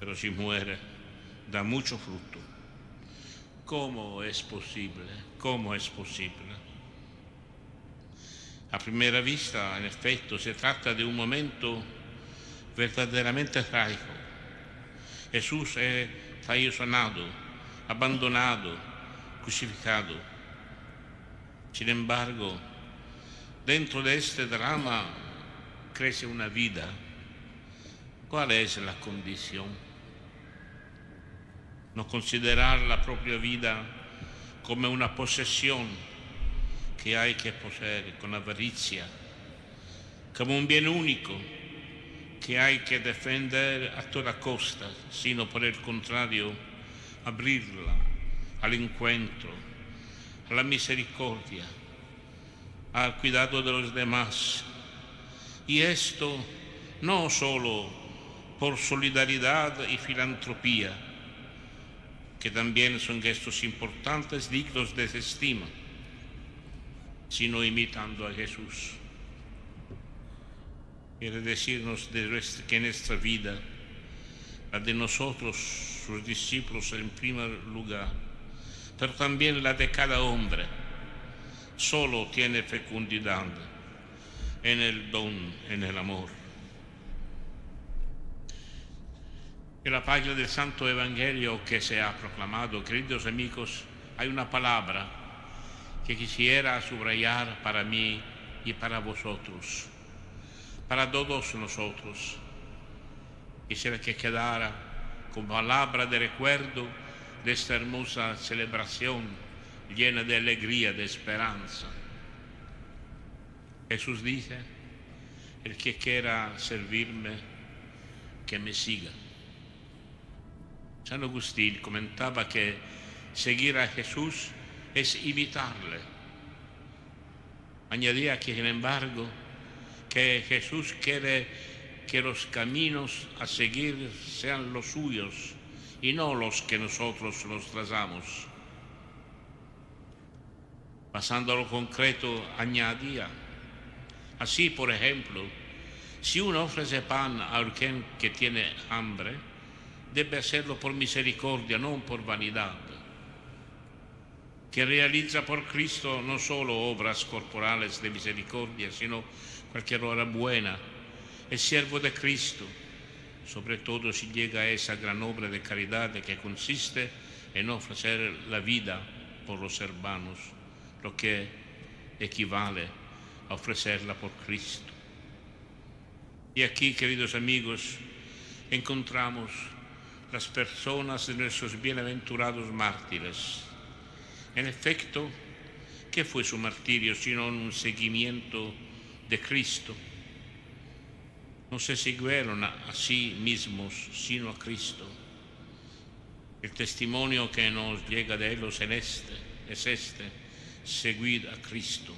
pero si muere, da mucho fruto. ¿Cómo es posible? ¿Cómo es posible? A primera vista, en efecto, se trata de un momento verdaderamente trágico. Jesús es traicionado, abandonado, crucificado. Sin embargo, dentro de este drama crece una vida. ¿Cuál es la condición? No considerar la propia vida como una posesión que hay que poseer con avaricia, como un bien único que hay que defender a toda costa, sino por el contrario, abrirla al encuentro, a la misericordia, al cuidado de los demás. Y esto no solo por solidaridad y filantropía, que también son gestos importantes, dignos de estima, sino imitando a Jesús. Quiere decirnos que nuestra vida, la de nosotros, sus discípulos en primer lugar, pero también la de cada hombre, solo tiene fecundidad en el don, en el amor. En la página del Santo Evangelio que se ha proclamado, queridos amigos, hay una palabra que quisiera subrayar para mí y para vosotros, para todos nosotros. Quisiera que quedara como palabra de recuerdo de esta hermosa celebración llena de alegría, de esperanza. Jesús dice, el que quiera servirme, que me siga. San Agustín comentaba que seguir a Jesús es imitarle. Añadía que, sin embargo, que Jesús quiere que los caminos a seguir sean los suyos y no los que nosotros los trazamos. Pasando a lo concreto, añadía, así por ejemplo, si uno ofrece pan a alguien que tiene hambre, debe hacerlo por misericordia, no por vanidad, que realiza por Cristo no solo obras corporales de misericordia, sino cualquier obra buena, es siervo de Cristo, sobre todo si llega a esa gran obra de caridad que consiste en ofrecer la vida por los hermanos, lo que equivale a ofrecerla por Cristo. Y aquí, queridos amigos, encontramos las personas de nuestros bienaventurados mártires. En efecto, ¿qué fue su martirio sino un seguimiento de Cristo? No se siguieron a, sí mismos, sino a Cristo. El testimonio que nos llega de ellos en este, es este, seguid a Cristo.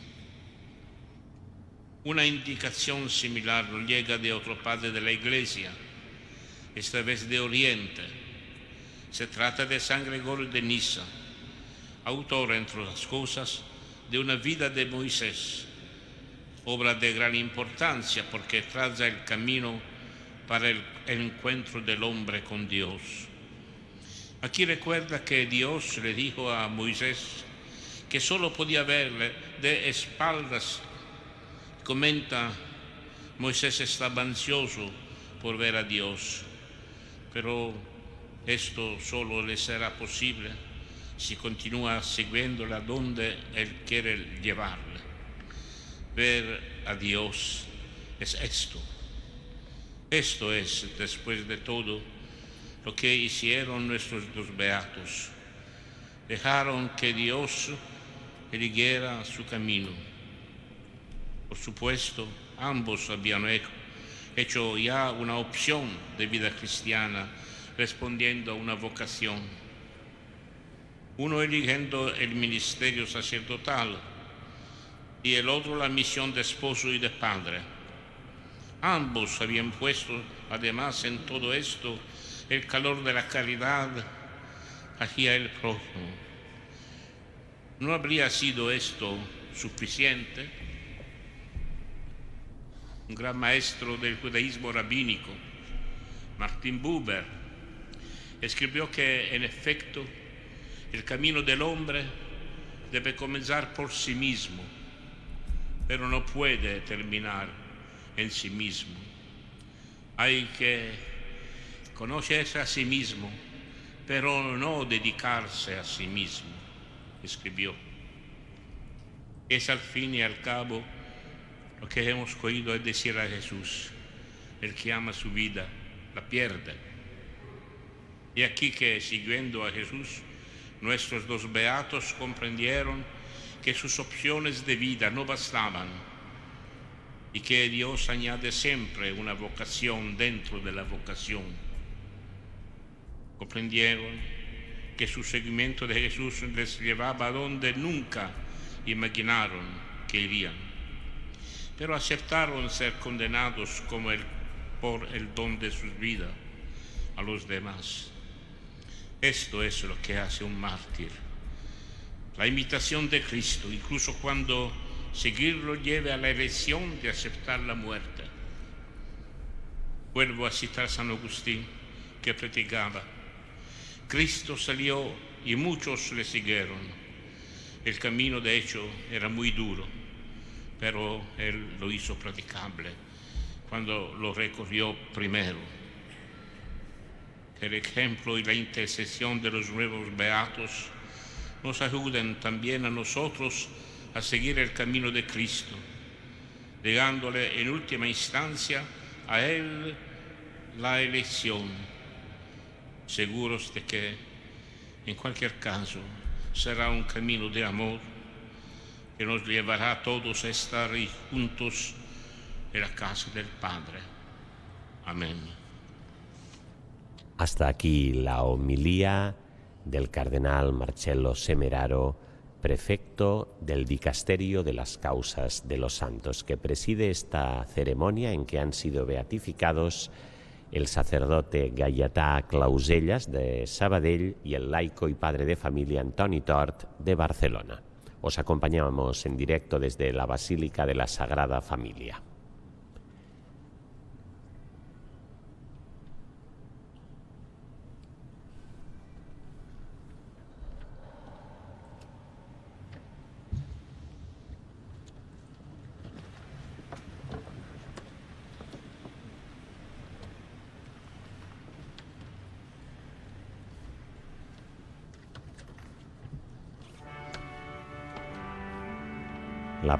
Una indicación similar nos llega de otro padre de la Iglesia, esta vez de Oriente. Se trata de San Gregorio de Nisa, autor, entre las cosas, de una vida de Moisés, obra de gran importancia porque traza el camino para el, el encuentro del hombre con Dios. Aquí recuerda que Dios le dijo a Moisés que solo podía verle de espaldas. Comenta Moisés estaba ansioso por ver a Dios, pero esto solo le será posible si continúa siguiéndola donde Él quiere llevarle. Ver a Dios es esto. Esto es, después de todo, lo que hicieron nuestros dos beatos. Dejaron que Dios eligiera su camino. Por supuesto, ambos habían hecho ya una opción de vida cristiana respondiendo a una vocación. Uno eligiendo el ministerio sacerdotal y el otro la misión de esposo y de padre. Ambos habían puesto además en todo esto el calor de la caridad hacia el prójimo. ¿No habría sido esto suficiente? Un gran maestro del judaísmo rabínico, Martin Buber, escribió que en efecto el camino del hombre debe comenzar por sí mismo, pero no puede terminar en sí mismo. Hay que conocerse a sí mismo, pero no dedicarse a sí mismo, escribió. Es al fin y al cabo lo que hemos oído decir a Jesús. El que ama su vida la pierde. Y aquí que siguiendo a Jesús, nuestros dos beatos comprendieron que sus opciones de vida no bastaban y que Dios añade siempre una vocación dentro de la vocación. Comprendieron que su seguimiento de Jesús les llevaba a donde nunca imaginaron que irían, pero aceptaron ser condenados como el, por el don de su vida a los demás. Esto es lo que hace un mártir. La imitación de Cristo, incluso cuando seguirlo lleve a la elección de aceptar la muerte. Vuelvo a citar San Agustín, que predicaba, Cristo salió y muchos le siguieron. El camino, de hecho, era muy duro, pero él lo hizo practicable cuando lo recorrió primero. El ejemplo y la intercesión de los nuevos beatos nos ayuden también a nosotros a seguir el camino de Cristo, dejándole en última instancia a Él la elección, seguros de que en cualquier caso será un camino de amor que nos llevará a todos a estar juntos en la casa del Padre. Amén. Hasta aquí la homilía del cardenal Marcello Semeraro prefecto del Dicasterio de las Causas de los Santos, que preside esta ceremonia en que han sido beatificados el sacerdote Gaietà Clausellas de Sabadell y el laico y padre de familia Antoni Tort de Barcelona. Os acompañamos en directo desde la Basílica de la Sagrada Familia.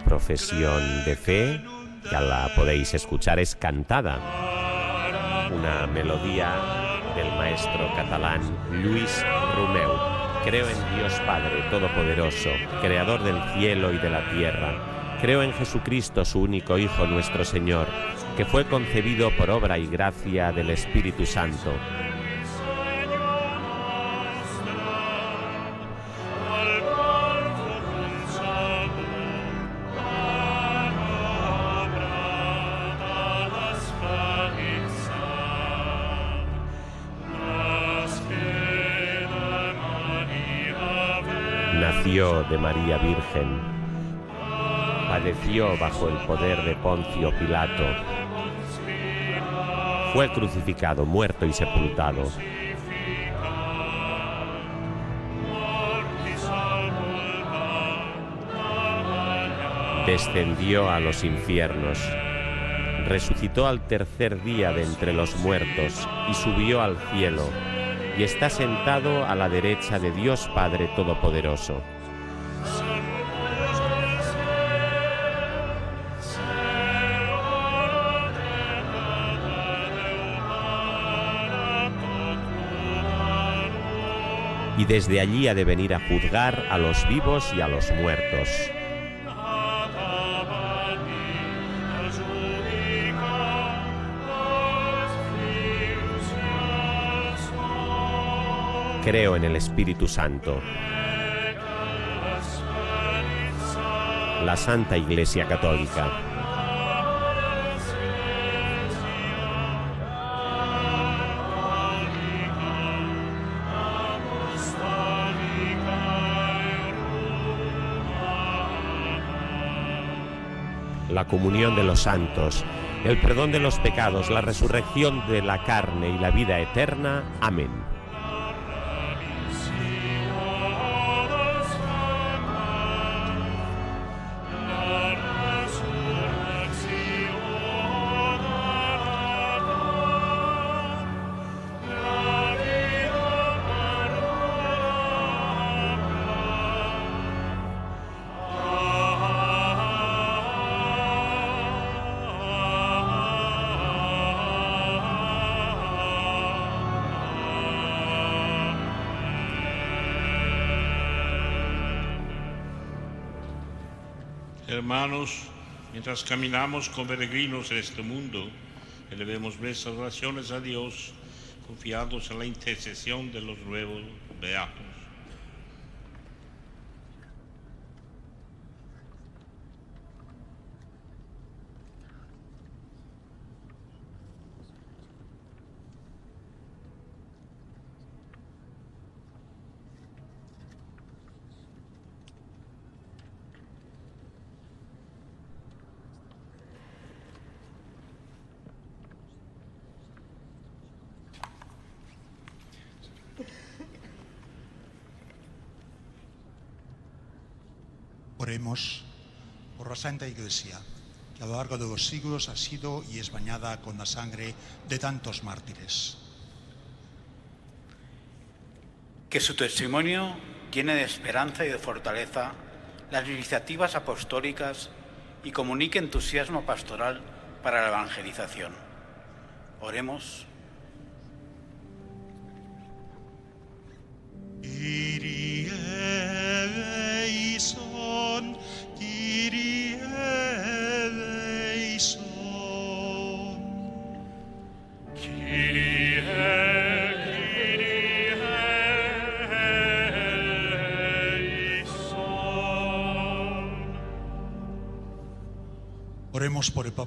Profesión de fe, ya la podéis escuchar, es cantada. Una melodía del maestro catalán Luis Romeu. Creo en Dios Padre Todopoderoso, Creador del cielo y de la tierra. Creo en Jesucristo, su único Hijo, nuestro Señor, que fue concebido por obra y gracia del Espíritu Santo de María Virgen, padeció bajo el poder de Poncio Pilato, fue crucificado, muerto y sepultado. Descendió a los infiernos, resucitó al tercer día de entre los muertos y subió al cielo, y está sentado a la derecha de Dios Padre Todopoderoso. Y desde allí ha de venir a juzgar a los vivos y a los muertos. Creo en el Espíritu Santo, la Santa Iglesia Católica, la comunión de los santos, el perdón de los pecados, la resurrección de la carne y la vida eterna. Amén. Hermanos, mientras caminamos con peregrinos en este mundo, elevemos nuestras oraciones a Dios, confiados en la intercesión de los nuevos beatos. Por la Santa Iglesia, que a lo largo de los siglos ha sido y es bañada con la sangre de tantos mártires. Que su testimonio llene de esperanza y de fortaleza las iniciativas apostólicas y comunique entusiasmo pastoral para la evangelización. Oremos.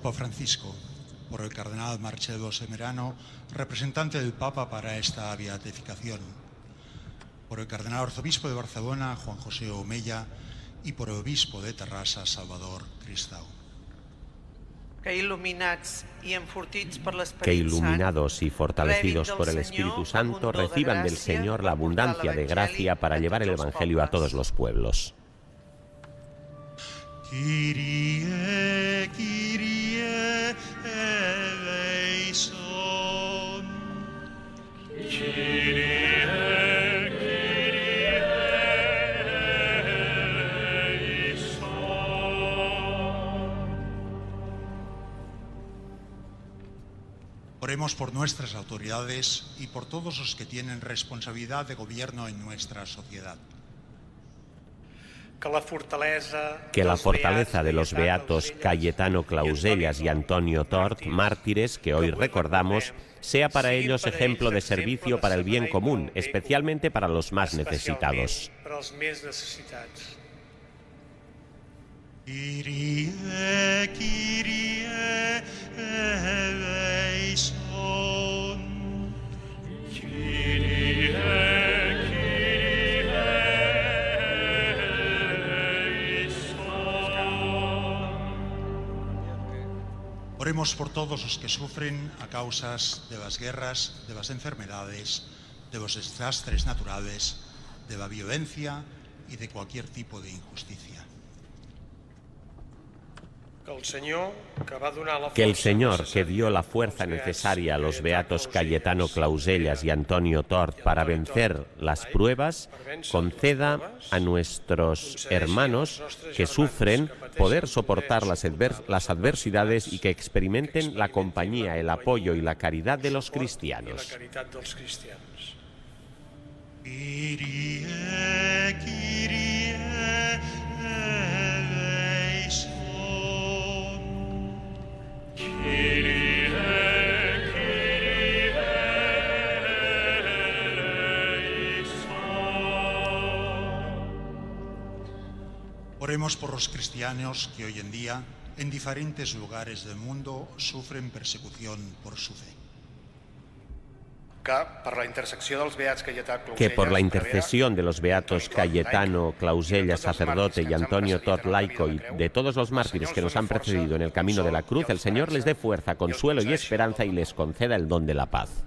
Papa Francisco, por el Cardenal Marcelo Semerano, representante del Papa para esta beatificación, por el Cardenal Arzobispo de Barcelona, Juan José Omella, y por el Obispo de Terrassa, Salvador Cristau. que iluminados y fortalecidos por el Espíritu Santo reciban del Señor la abundancia de gracia para llevar el Evangelio a todos los pueblos. Oremos por nuestras autoridades y por todos los que tienen responsabilidad de gobierno en nuestra sociedad. Que la fortaleza de los beatos Cayetano Clausellas y Antonio Tort, mártires que hoy recordamos, sea para ellos ejemplo de servicio para el bien común, especialmente para los más necesitados. Oremos por todos los que sufren a causas de las guerras, de las enfermedades, de los desastres naturales, de la violencia y de cualquier tipo de injusticia. que el Senyor, que va donar la Que el força Señor, que dio la fuerza necesaria a los beatos Cayetano Clausellas y Antonio Tort para vencer las pruebas, conceda a nuestros hermanos que sufren poder soportar las, adver- las adversidades y que experimenten la compañía, el apoyo y la caridad de los cristianos. Oremos por los cristianos que hoy en día, en diferentes lugares del mundo, sufren persecución por su fe. que por la intercesión de los beatos Cayetano, Clausella, sacerdote y Antonio Tort, laico, y de todos los mártires que nos han precedido en el camino de la cruz, el Señor les dé fuerza, consuelo y esperanza y les conceda el don de la paz.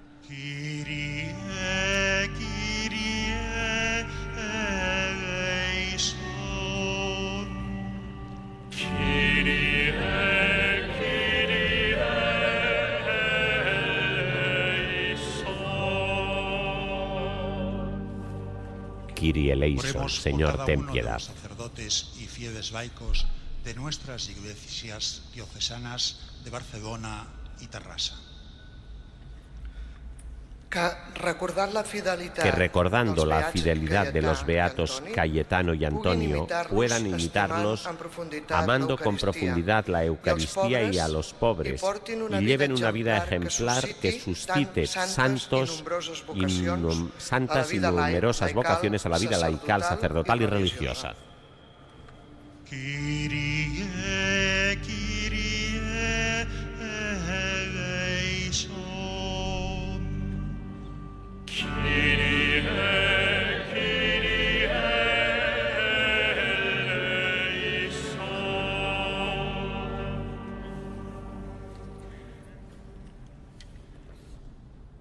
Kyrie eleison, Señor, ten de piedad. los sacerdotes y fieles laicos de nuestras iglesias diocesanas de Barcelona y Terrassa. Que recordando la fidelidad de los beatos Cayetano y Antonio puedan imitarlos amando con profundidad la Eucaristía y a los pobres y lleven una vida ejemplar que suscite santos y santas y numerosas vocaciones a la vida laical, sacerdotal y religiosa.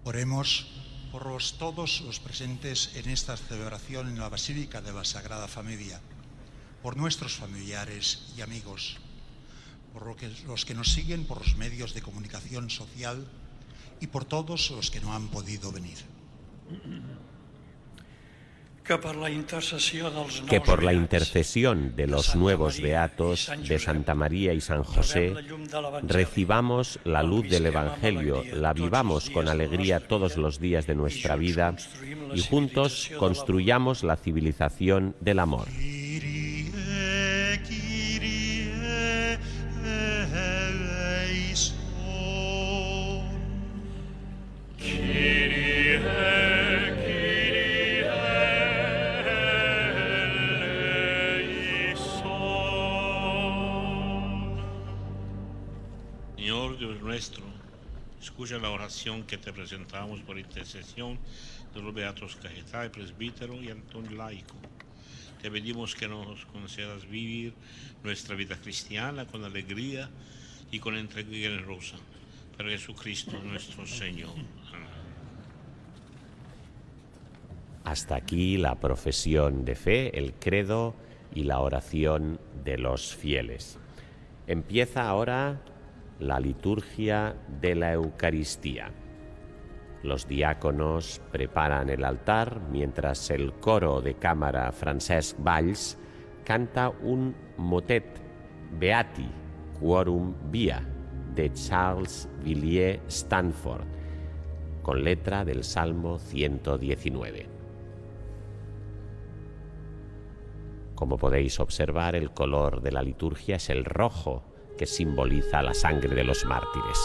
Oremos por los- todos los presentes en esta celebración en la Basílica de la Sagrada Familia, por nuestros familiares y amigos, por los que nos siguen por los medios de comunicación social y por todos los que no han podido venir. Que por la intercesión de los nuevos beatos de Santa María y San José, recibamos la luz del Evangelio, la vivamos con alegría todos los días de nuestra vida y juntos construyamos la civilización del amor. Oración que te presentamos por intercesión de los beatos Cajetá, presbítero y Antonio Laico. Te pedimos que nos concedas vivir nuestra vida cristiana con alegría y con entrega generosa. Por Jesucristo nuestro Señor. Hasta aquí la profesión de fe, el credo y la oración de los fieles. Empieza ahora la liturgia de la Eucaristía. Los diáconos preparan el altar mientras el coro de cámara Francesc Valls canta un motet Beati Quorum Via de Charles Villiers Stanford con letra del Salmo 119. Como podéis observar, el color de la liturgia es el rojo, que simboliza la sangre de los mártires.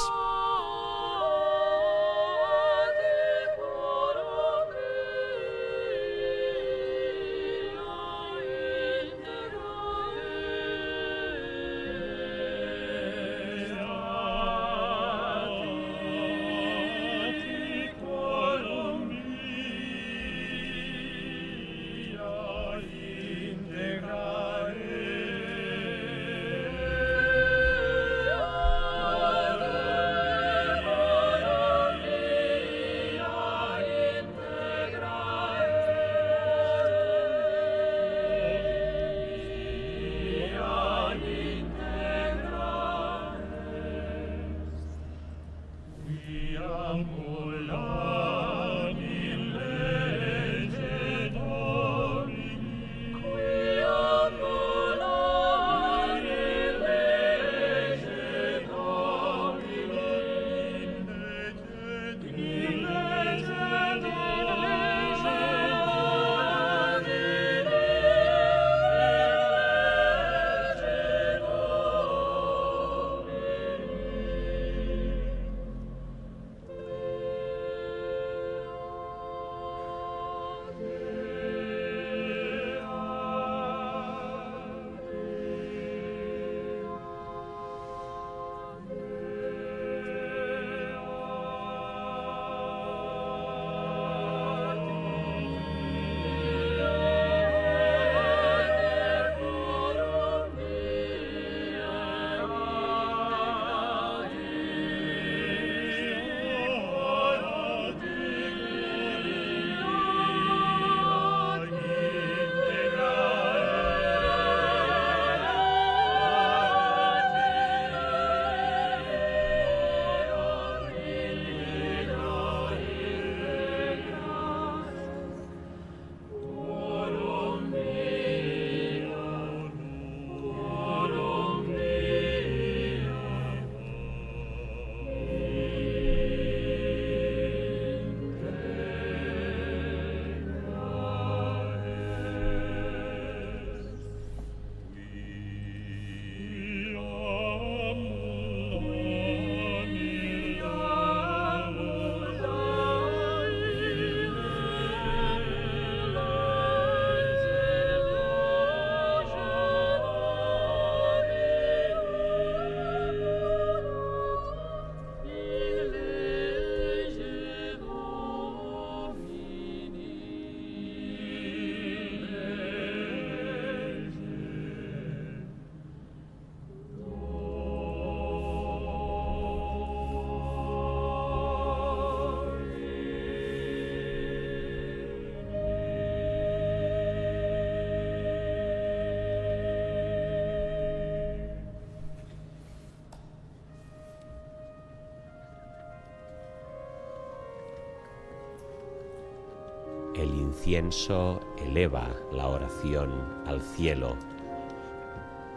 Incienso eleva la oración al cielo,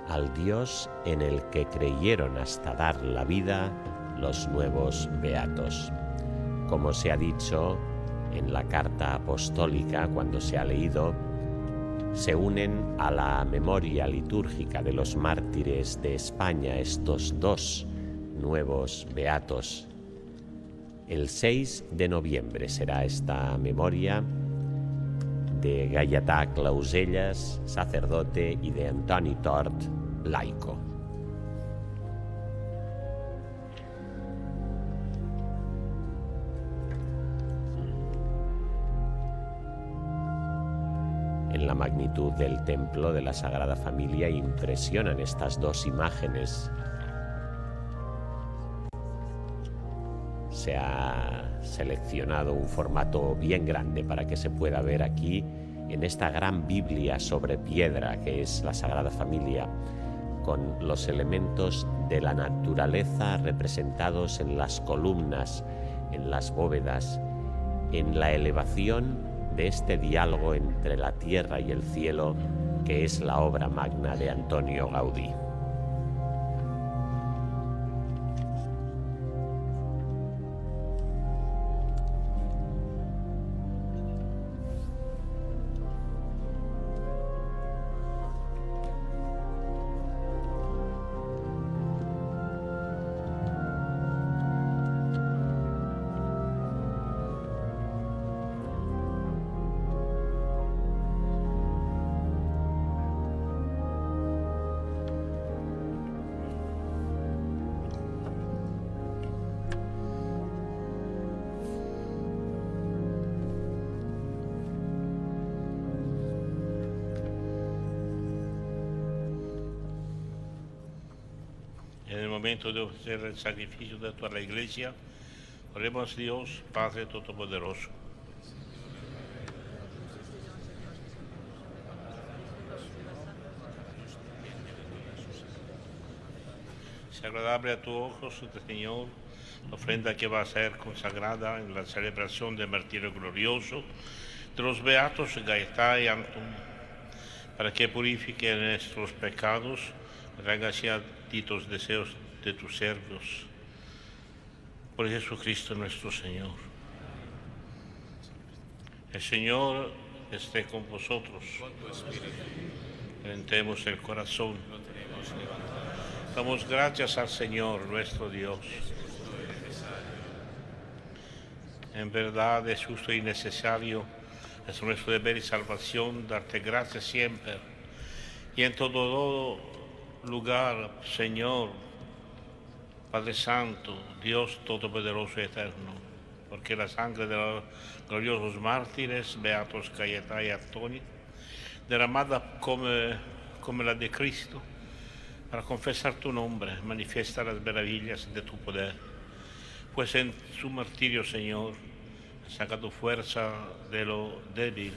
al Dios en el que creyeron hasta dar la vida los nuevos beatos. Como se ha dicho en la carta apostólica cuando se ha leído, se unen a la memoria litúrgica de los mártires de España estos dos nuevos beatos. El 6 de noviembre será esta memoria de Gaietà Clausellas, sacerdote, y de Antoni Tort, laico. En la magnitud del templo de la Sagrada Familia impresionan estas dos imágenes. Se ha seleccionado un formato bien grande para que se pueda ver aquí en esta gran Biblia sobre piedra que es la Sagrada Familia, con los elementos de la naturaleza representados en las columnas, en las bóvedas, en la elevación de este diálogo entre la tierra y el cielo que es la obra magna de Antonio Gaudí. El sacrificio de toda la iglesia, oremos a Dios, Padre Todopoderoso. Sea agradable a tu ojos, Señor, la ofrenda que va a ser consagrada en la celebración del martirio glorioso de los beatos Gaetá y Antón, para que purifique nuestros pecados, traiga hacia ditos deseos de tus siervos. Por Jesucristo nuestro Señor. El Señor esté con vosotros. Levantemos el corazón. Damos gracias al Señor nuestro Dios. En verdad es justo y necesario, es nuestro deber y salvación darte gracias siempre y en todo lugar, Señor, Padre Santo, Dios Todopoderoso y Eterno, porque la sangre de los gloriosos mártires, Beatos Cayetá y Antonio, derramada como, como la de Cristo, para confesar tu nombre, manifiesta las maravillas de tu poder. Pues en su martirio, Señor, has sacado fuerza de lo débil,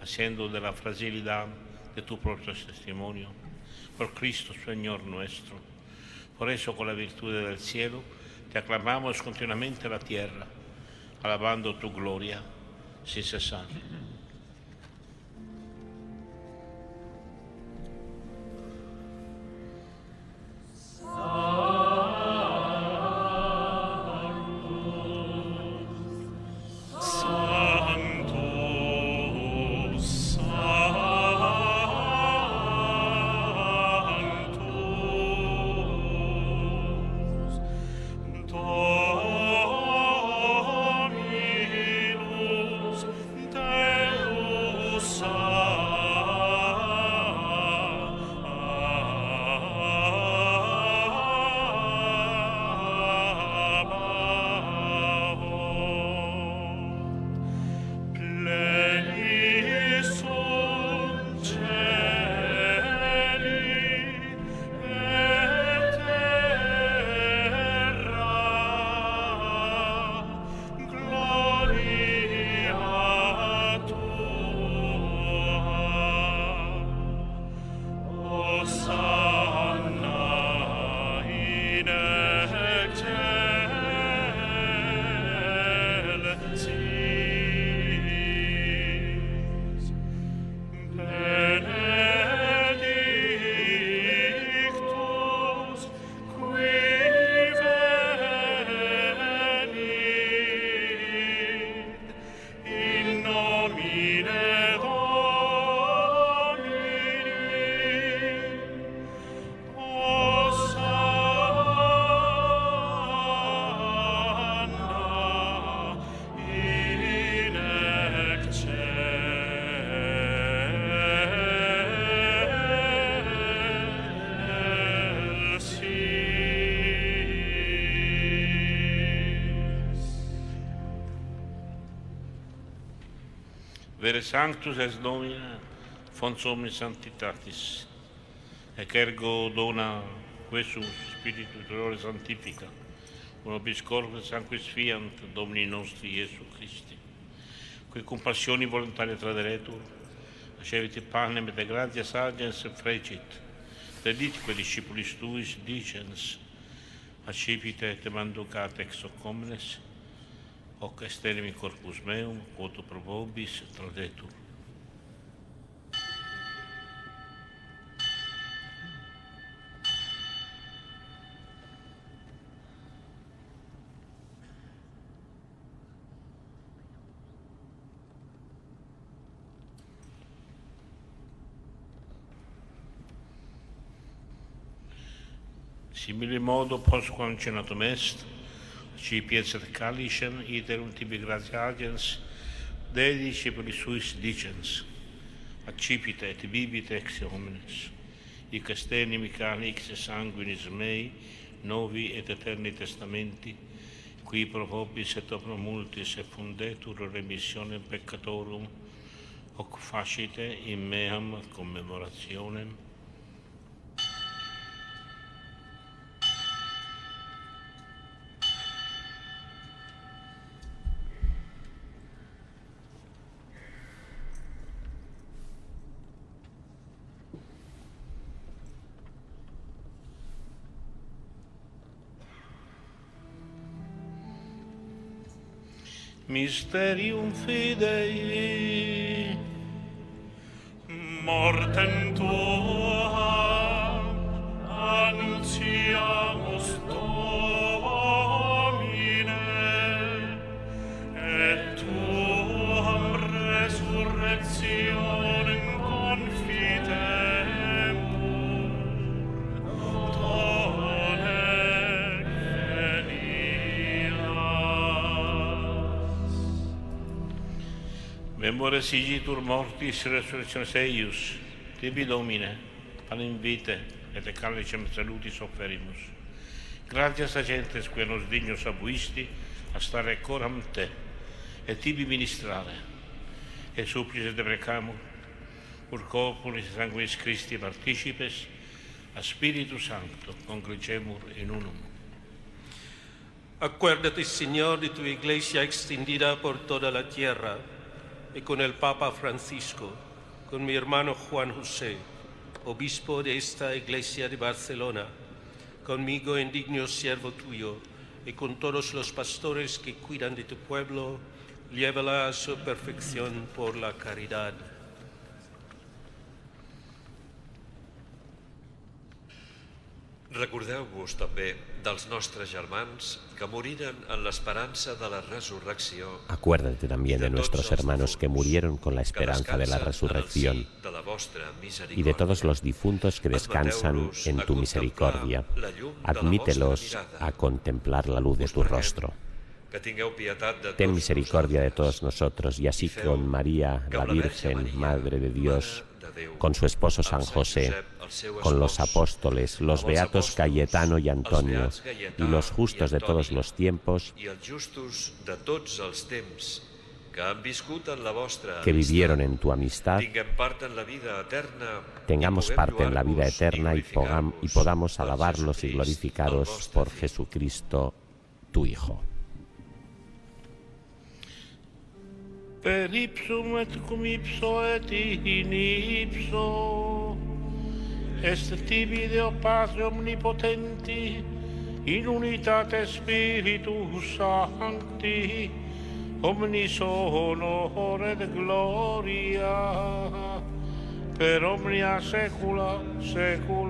haciendo de la fragilidad de tu propio testimonio por Cristo Señor nuestro. Por eso, con la virtud del cielo, te aclamamos continuamente la tierra, alabando tu gloria sin cesar. Dominus, Vere sanctus es Domina, fons omnis sanctitatis, ec ergo dona quesum Spiritu Tuore Sanctifica, un corpus sanguis fiant Domini nostri Iesu Christi, qui cum passioni voluntaria traderetur, acevit panem et gratia sagens frecit, deditque discipulis tuis dicens, accipite et manducat ex hoc omnes, hoc est enemi corpus meum, quod pro vobis tradetur. Simile modo, postquam cenatum est, G-Piezer-Kalischen Iterun agens dedici per i suis dicens, accipita et bibite ex homines, i casteni mechanics sanguinis mei, novi et eterni testamenti, qui pro et pro multis et fundetur remissione peccatorum, hoc facite in meam commemorationem, mysterium fidei. Mortem Memore sigitur mortis resurrectionis eius, tibi Domine, panem vitae et calicem salutis offerimus. Gratias agentes que nos dignos abuisti a stare coram te, et tibi ministrare, et supplices deprecamur, ur corporis sanguis Christi participes, a Spiritu Sancto congregemur in unum. Acuérdate, Señor, de tu iglesia extendida por toda la tierra y con el Papa Francisco, con mi hermano Juan José, obispo de esta iglesia de Barcelona, conmigo indigno siervo tuyo y con todos los pastores que cuidan de tu pueblo, llévala a su perfección por la caridad. Recordeu-vos també dels nostres germans que moriren en l'esperança de la resurrecció Acuérdate también de nuestros hermanos que murieron con la esperanza de la resurrección y de todos los difuntos que descansan en tu misericordia. Admítelos a contemplar la luz de tu rostro. Ten misericordia de todos nosotros y así con María, la Virgen, Madre de Dios, con su esposo San José, con los apóstoles, los beatos Cayetano y Antonio, y los justos de todos los tiempos que vivieron en tu amistad, tengamos parte en la vida eterna y, y podamos alabarlos y glorificaros por. Jesucristo, tu Hijo. Per ipsum et cum ipso et in ipso est tibi Deo Padre omnipotenti in unitate Spiritus Sancti omnis honor et gloria per omnia saecula saeculorum.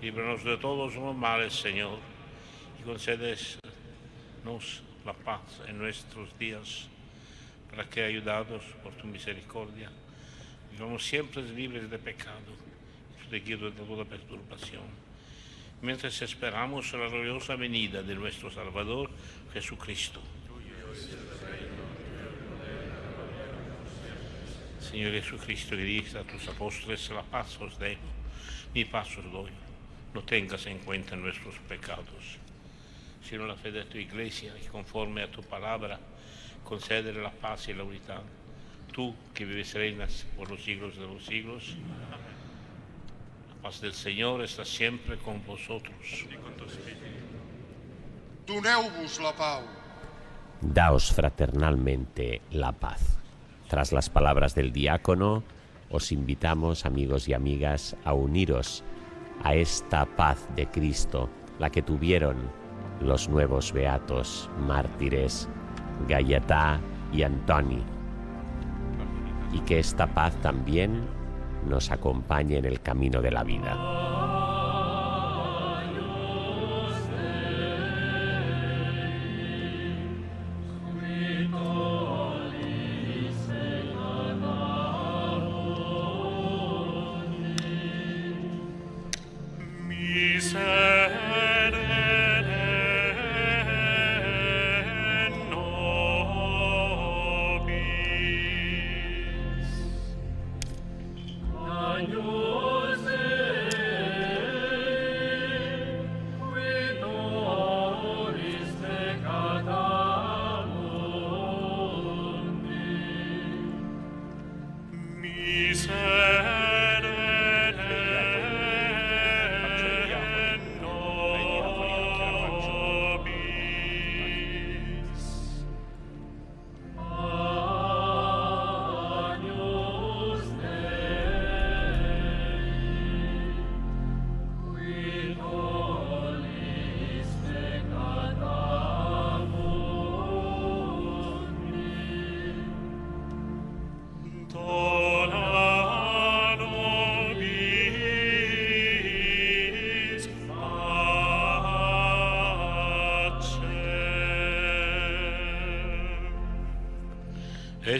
Y líbranos de todos los males, Señor, y concédenos la paz en nuestros días, para que, ayudados por tu misericordia, vivamos siempre libres de pecado y protegidos de toda perturbación mientras esperamos la gloriosa venida de nuestro Salvador Jesucristo. Señor Jesucristo, que a tus apóstoles, la paz os dejo, mi paz os doy. No tengas en cuenta nuestros pecados, sino la fe de tu iglesia, y conforme a tu palabra, concédele la paz y la unidad. Tú que vives y reinas por los siglos de los siglos, la paz del Señor está siempre con vosotros. Doneu-vos la pau. Daos fraternalmente la paz. Tras las palabras del diácono, os invitamos, amigos y amigas, a uniros a esta paz de Cristo, la que tuvieron los nuevos beatos mártires Gaietá y Antoni. Y que esta paz también nos acompañe en el camino de la vida.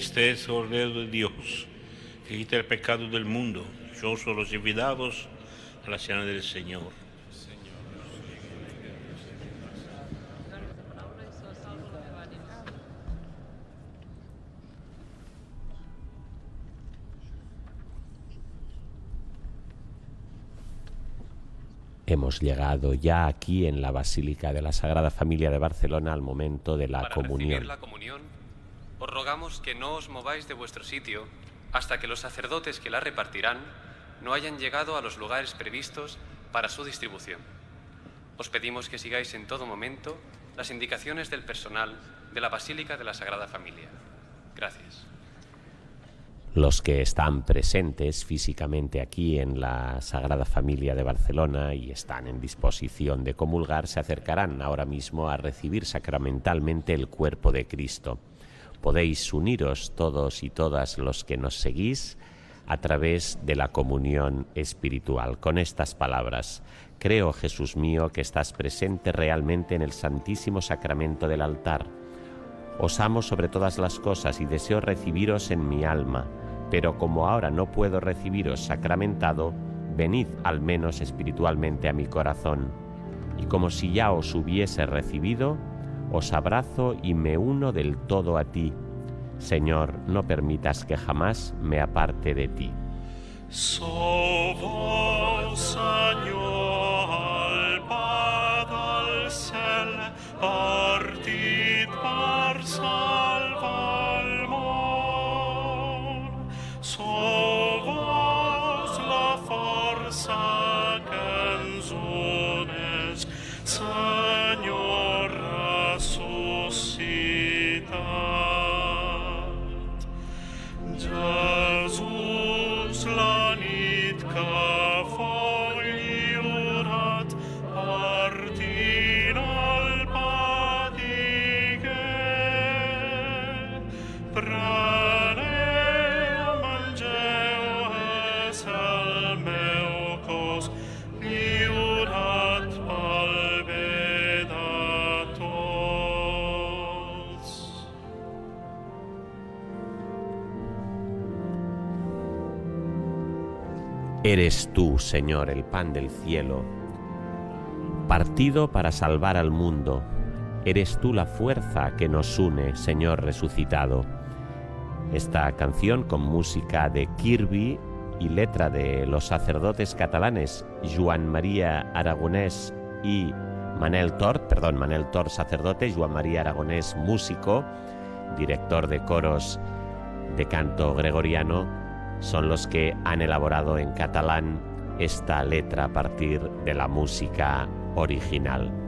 Este es el Cordero de Dios, que quita el pecado del mundo. Dichosos los invitados a la cena del Señor. Hemos llegado ya aquí en la Basílica de la Sagrada Familia de Barcelona al momento de la Para comunión. la comunión, os rogamos que no os mováis de vuestro sitio hasta que los sacerdotes que la repartirán no hayan llegado a los lugares previstos para su distribución. Os pedimos que sigáis en todo momento las indicaciones del personal de la Basílica de la Sagrada Familia. Gracias. Los que están presentes físicamente aquí en la Sagrada Familia de Barcelona y están en disposición de comulgar se acercarán ahora mismo a recibir sacramentalmente el cuerpo de Cristo. Podéis uniros todos y todas los que nos seguís a través de la comunión espiritual con estas palabras. Creo, Jesús mío, que estás presente realmente en el Santísimo Sacramento del altar. Os amo sobre todas las cosas y deseo recibiros en mi alma, pero como ahora no puedo recibiros sacramentado, venid al menos espiritualmente a mi corazón. Y como si ya os hubiese recibido, os abrazo y me uno del todo a ti. Señor, no permitas que jamás me aparte de ti. Sovor, Senyor, al pa Eres tú, Señor, el pan del cielo, partido para salvar al mundo. Eres tú la fuerza que nos une, Señor resucitado. Esta canción con música de Kirby y letra de los sacerdotes catalanes Joan María Aragonés y Manel Tort, perdón, Manel Tort sacerdote, Joan María Aragonés músico, director de coros de canto gregoriano, son los que han elaborado en catalán esta letra a partir de la música original.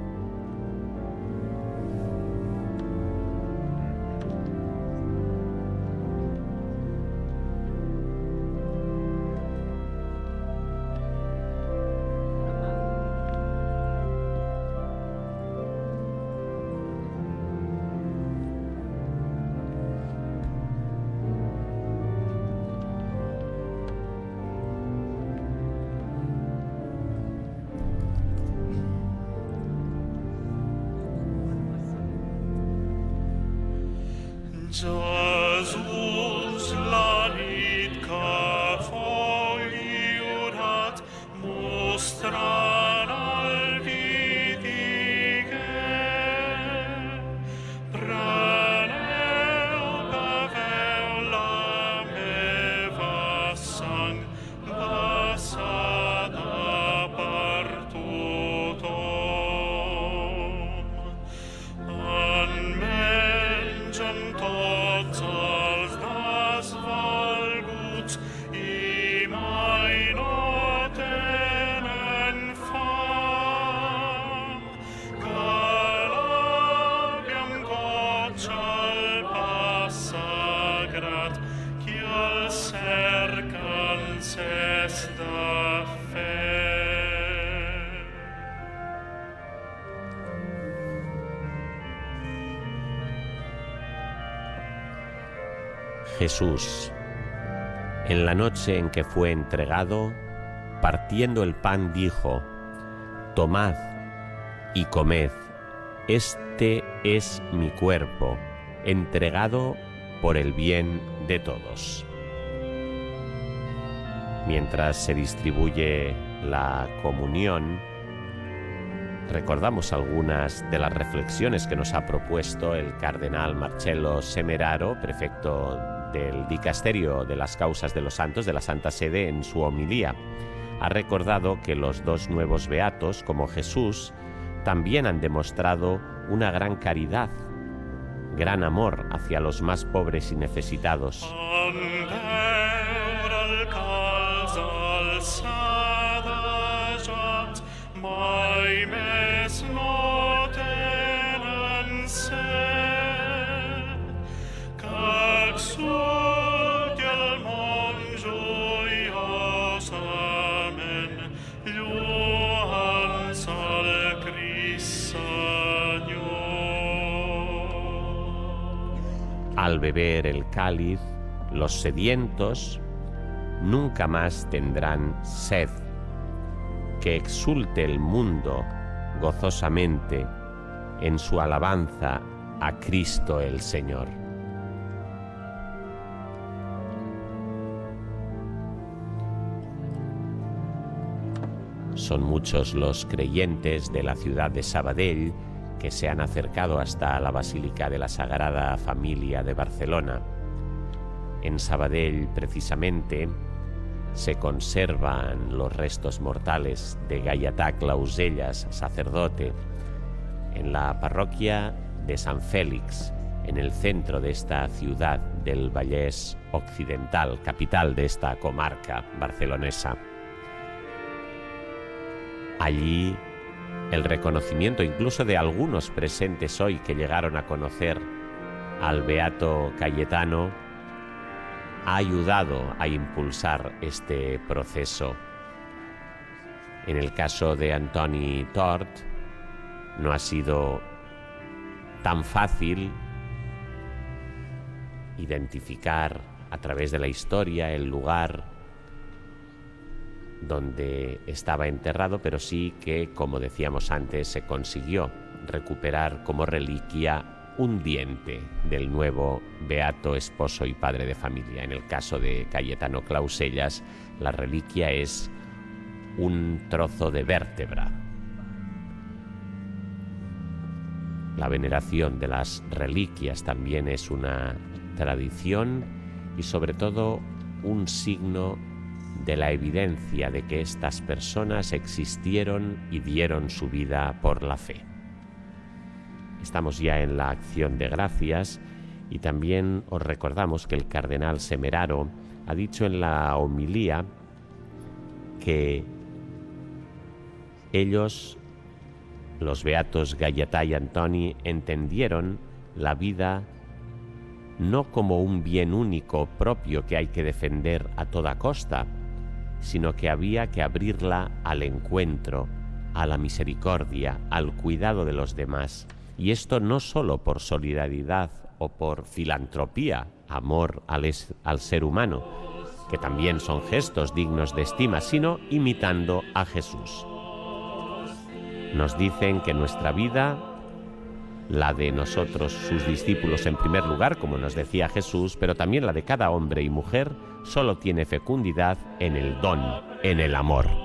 Jesús, en la noche en que fue entregado, partiendo el pan dijo, Tomad y comed, este es mi cuerpo, entregado por el bien de todos. Mientras se distribuye la comunión, recordamos algunas de las reflexiones que nos ha propuesto el cardenal Marcello Semeraro, prefecto del Dicasterio de las Causas de los Santos de la Santa Sede en su homilía. Ha recordado que los dos nuevos beatos, como Jesús, también han demostrado una gran caridad, gran amor hacia los más pobres y necesitados. Al beber el cáliz, los sedientos nunca más tendrán sed. Que exulte el mundo gozosamente en su alabanza a Cristo el Señor. Son muchos los creyentes de la ciudad de Sabadell que se han acercado hasta la Basílica de la Sagrada Familia de Barcelona. En Sabadell, precisamente, se conservan los restos mortales de Gaietà Clausellas, sacerdote, en la parroquia de San Félix, en el centro de esta ciudad del Vallés Occidental, capital de esta comarca barcelonesa. Allí el reconocimiento incluso de algunos presentes hoy que llegaron a conocer al Beato Cayetano ha ayudado a impulsar este proceso. En el caso de Antoni Tort no ha sido tan fácil identificar a través de la historia el lugar donde estaba enterrado, pero sí que, como decíamos antes, se consiguió recuperar como reliquia un diente del nuevo beato esposo y padre de familia. En el caso de Cayetano Clausellas, la reliquia es un trozo de vértebra. La veneración de las reliquias también es una tradición y sobre todo un signo de la evidencia de que estas personas existieron y dieron su vida por la fe. Estamos ya en la acción de gracias y también os recordamos que el cardenal Semeraro ha dicho en la homilía que ellos, los beatos Gayatá y Antoni, entendieron la vida no como un bien único propio que hay que defender a toda costa, sino que había que abrirla al encuentro, a la misericordia, al cuidado de los demás. Y esto no solo por solidaridad o por filantropía, amor al, al ser humano, que también son gestos dignos de estima, sino imitando a Jesús. Nos dicen que nuestra vida, la de nosotros, sus discípulos en primer lugar, como nos decía Jesús, pero también la de cada hombre y mujer, solo tiene fecundidad en el don, en el amor.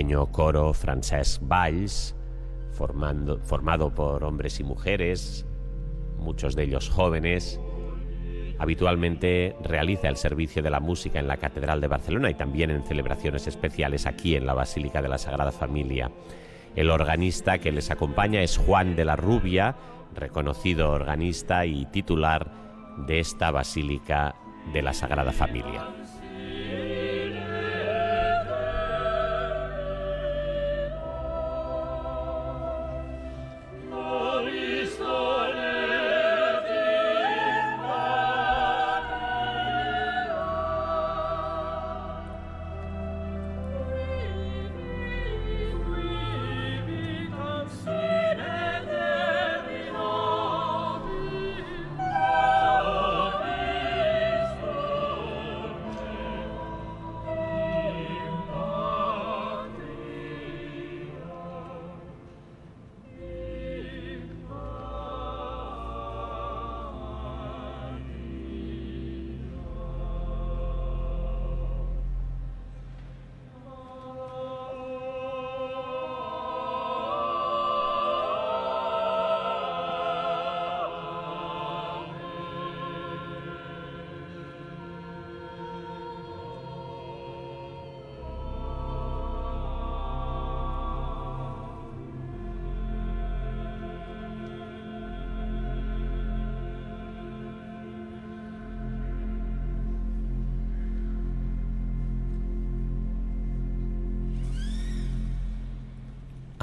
Pequeño coro Francesc Valls, formando, formado por hombres y mujeres, muchos de ellos jóvenes, habitualmente realiza el servicio de la música en la Catedral de Barcelona y también en celebraciones especiales aquí en la Basílica de la Sagrada Familia. El organista que les acompaña es Juan de la Rubia, reconocido organista y titular de esta Basílica de la Sagrada Familia.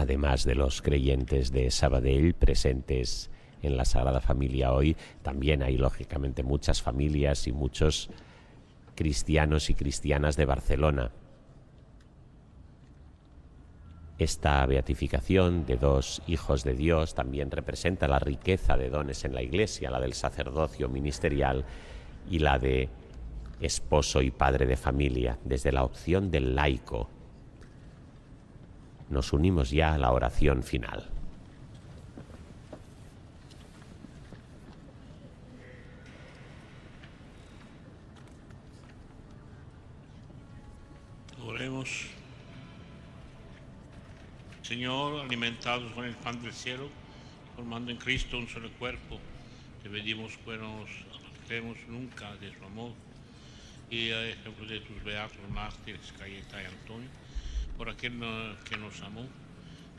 Además de los creyentes de Sabadell presentes en la Sagrada Familia hoy, también hay lógicamente muchas familias y muchos cristianos y cristianas de Barcelona. Esta beatificación de dos hijos de Dios también representa la riqueza de dones en la Iglesia, la del sacerdocio ministerial y la de esposo y padre de familia, desde la opción del laico, nos unimos ya a la oración final. Oremos. Señor, alimentados con el pan del cielo, formando en Cristo un solo cuerpo, te pedimos que no nos apartemos nunca de su amor y a ejemplo de tus beatos mártires, Cayeta y Antonio por aquel que nos amó,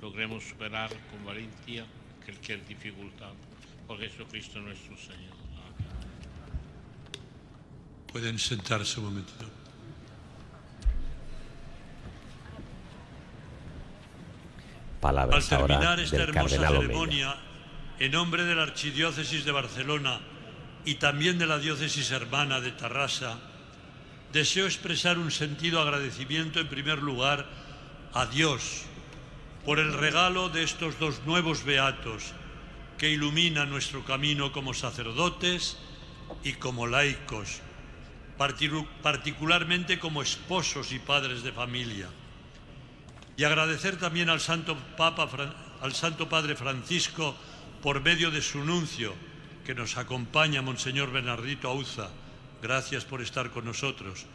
logremos superar con valentía cualquier dificultad. Por Jesucristo nuestro Señor. Pueden sentarse un momentito. Al Palabras ahora terminar esta del hermosa ceremonia, en nombre de la Archidiócesis de Barcelona y también de la Diócesis Hermana de Tarrasa, deseo expresar un sentido agradecimiento en primer lugar a Dios por el regalo de estos dos nuevos beatos que iluminan nuestro camino como sacerdotes y como laicos, particu- particularmente como esposos y padres de familia. Y agradecer también al Santo Papa, al Santo Padre Francisco, por medio de su nuncio, que nos acompaña, Monseñor Bernardito Auza. Gracias por estar con nosotros.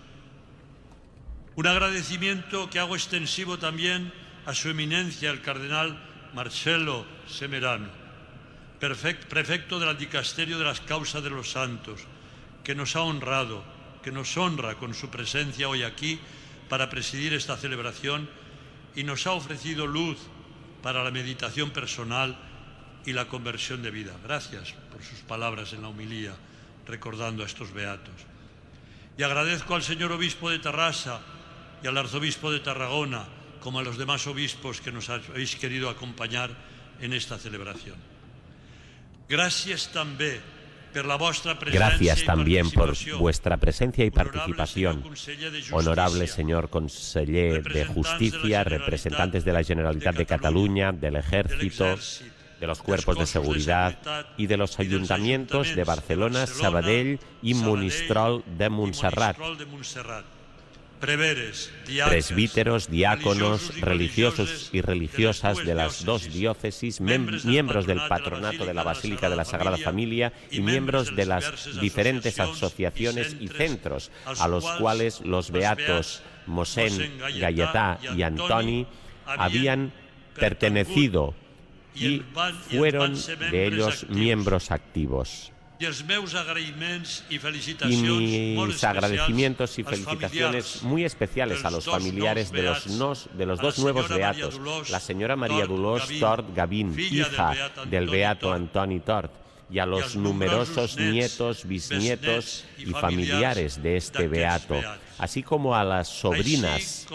Un agradecimiento que hago extensivo también a su eminencia, el cardenal Marcelo Semerano, prefecto del Dicasterio de las Causas de los Santos, que nos ha honrado, que nos honra con su presencia hoy aquí para presidir esta celebración y nos ha ofrecido luz para la meditación personal y la conversión de vida. Gracias por sus palabras en la homilía, recordando a estos beatos. Y agradezco al señor obispo de Tarrasa y al arzobispo de Tarragona, como a los demás obispos que nos habéis querido acompañar en esta celebración. Gracias también Gracias por vuestra presencia y participación. Honorable señor conseller de Justicia, representantes de la Generalitat de Cataluña, del Ejército, de los cuerpos de seguridad y de los ayuntamientos de Barcelona, Sabadell y Monistrol de Montserrat. Presbíteros, diáconos, religiosos y religiosas de las dos diócesis, miembros del patronato de la Basílica de la Sagrada Familia y miembros de las diferentes asociaciones y centros a los cuales los beatos Mosén, Gaietà y Antoni habían pertenecido y fueron de ellos miembros activos. I els meus agraïments i Y felicitacions mis agradecimientos y felicitaciones muy especiales a los familiares de los, nos- de dos nuevos beatos, la señora María Gavín, Tort Gavín, hija del beato Antoni Tort, y a los numerosos nietos, bisnietos y familiares de este beato, así como a las sobrinas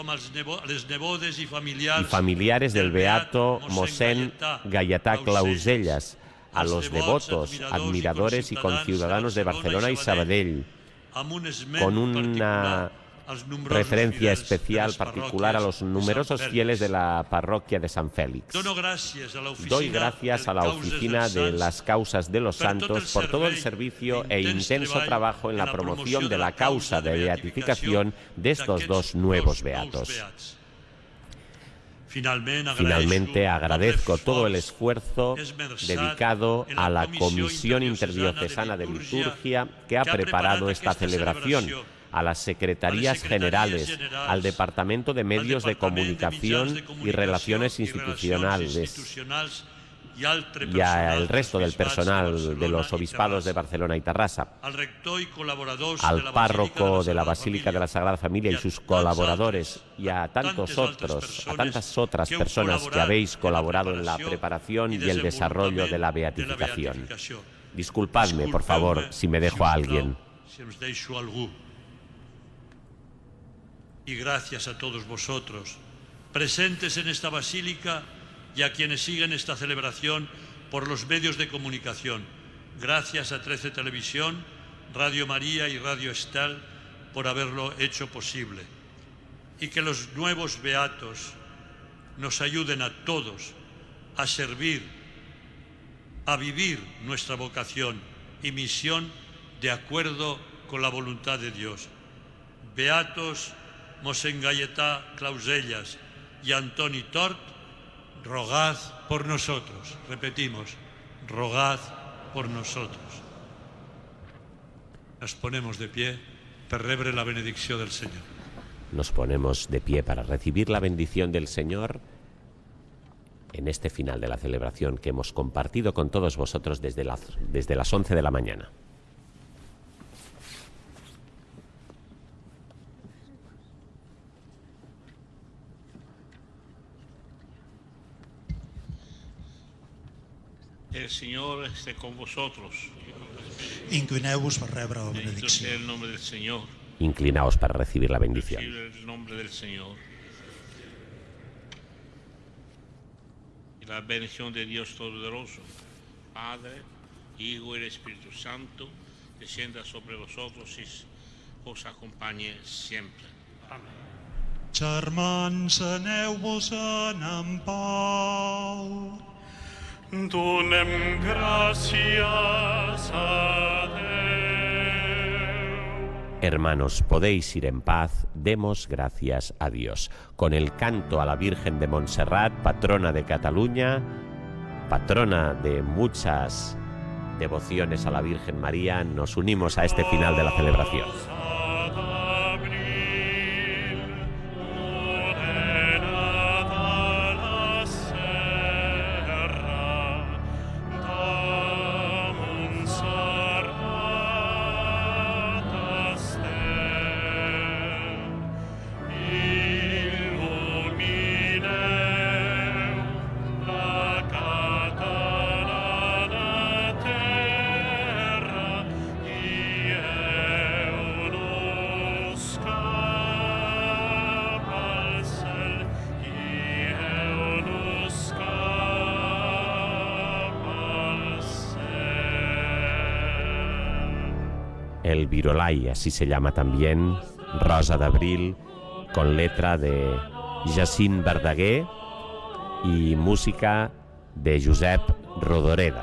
y familiares del beato Mosén Clausellas, Clausellas, a los devotos, admiradores y conciudadanos de Barcelona y Sabadell, con una referencia especial particular a los numerosos fieles de la parroquia de San Félix. Doy gracias a la oficina de las causas de los santos por todo el servicio e intens intenso trabajo en la promoción de la causa de beatificación de estos dos nuevos beatos. Finalment, Finalmente agradezco todo el esfuerzo. dedicado a la Comisión Interdiocesana de Liturgia que ha preparado esta celebración, a las Secretarías Generales, al Departamento de Medios de Comunicación y Relaciones Institucionales y al resto del personal de los obispados de Barcelona y Tarrasa, al rector y al párroco de la Basílica de la Sagrada Familia y sus colaboradores y a tantos otros, a tantas otras personas que habéis colaborado en la preparació preparación y el desarrollo de la beatificación. beatificació. Disculpadme, por favor, si me dejo a alguien. Y gracias a todos vosotros, presentes en esta basílica y a quienes siguen esta celebración por los medios de comunicación. Gracias a 13 Televisión, Radio María y Radio Estel por haberlo hecho posible. Y que los nuevos beatos nos ayuden a todos a servir, a vivir nuestra vocación y misión de acuerdo con la voluntad de Dios. Beatos Mosén Clausellas y Antoni Tort, rogad por nosotros. Repetimos, rogad por nosotros. Nos ponemos de pie per rebre la benedicció del Senyor. Nos ponemos de pie para recibir la bendición del Señor en este final de la celebración que hemos compartido con todos vosotros desde las, desde las 11 de la mañana. El Señor esté con vosotros. Inclineu-vos per rebre la el nombre del Señor. Inclinaos para recibir la bendición. El nombre del Señor. Y la bendición de Dios Todopoderoso, Padre, Hijo y Espíritu Santo, descienda sobre vosotros y os acompañe siempre. Germans, aneu-vos-en en pau. A Hermanos, podéis ir en paz, demos gracias a Dios. Con el canto a la Virgen de Montserrat, patrona de Cataluña, patrona de muchas devociones a la Virgen María, nos unimos a este final de la celebración. Virolai, así se llama también, Rosa de Abril, con letra de Jacint Verdaguer y música de Josep Rodoreda.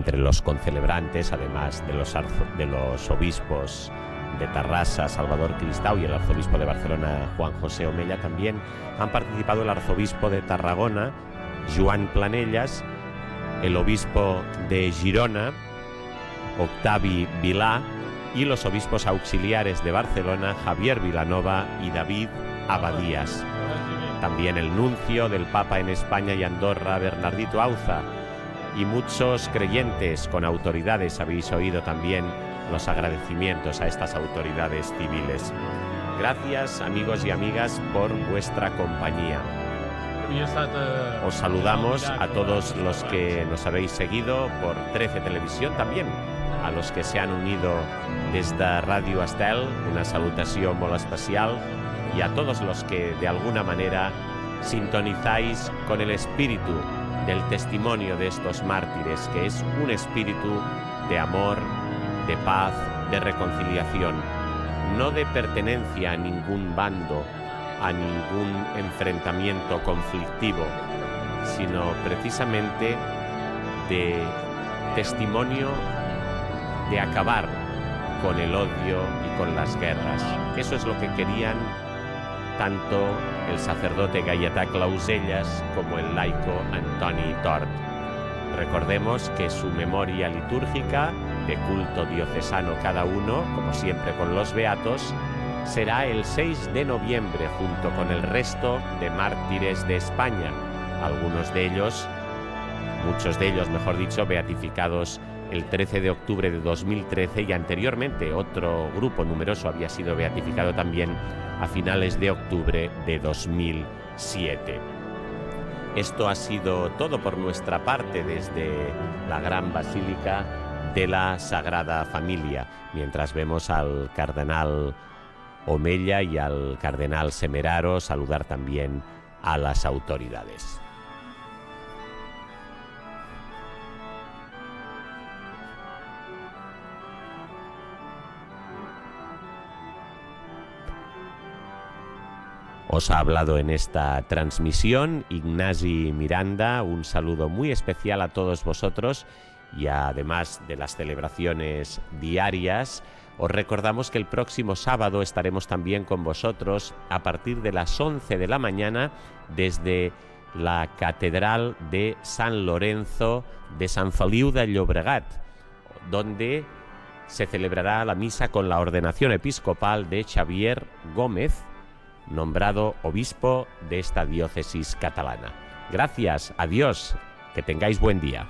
Entre los concelebrantes, además de los, obispos de Tarrasa, Salvador Cristau y el arzobispo de Barcelona, Juan José Omella, también han participado el arzobispo de Tarragona, Joan Planellas, el obispo de Girona, Octavi Vilá, y los obispos auxiliares de Barcelona, Javier Vilanova y David Abadías. También el nuncio del Papa en España y Andorra, Bernardito Auza, y muchos creyentes con autoridades. Habéis oído también los agradecimientos a estas autoridades civiles. Gracias amigos y amigas por vuestra compañía. Os saludamos a todos los que nos habéis seguido por 13 Televisión también, a los que se han unido desde Radio Estel, una salutación muy especial, y a todos los que de alguna manera sintonizáis con el espíritu del testimonio de estos mártires, que es un espíritu de amor, de paz, de reconciliación, no de pertenencia a ningún bando, a ningún enfrentamiento conflictivo, sino precisamente de testimonio de acabar con el odio y con las guerras. Eso es lo que querían tanto el sacerdote Gaietà Clausellas como el laico Antoni Tort. Recordemos que su memoria litúrgica de culto diocesano cada uno, como siempre con los beatos, será el 6 de noviembre junto con el resto de mártires de España, algunos de ellos, muchos de ellos, mejor dicho, beatificados el 13 de octubre de 2013 y anteriormente otro grupo numeroso había sido beatificado también a finales de octubre de 2007. Esto ha sido todo por nuestra parte desde la Gran Basílica de la Sagrada Familia, mientras vemos al cardenal Omella y al cardenal Semeraro saludar también a las autoridades. Os ha hablado en esta transmisión Ignasi Miranda, un saludo muy especial a todos vosotros y además de las celebraciones diarias, os recordamos que el próximo sábado estaremos también con vosotros a partir de las 11 de la mañana desde la Catedral de San Lorenzo de San Feliu de Llobregat, donde se celebrará la misa con la ordenación episcopal de Xavier Gómez, nombrado obispo de esta diócesis catalana. Gracias, adiós, que tengáis buen día.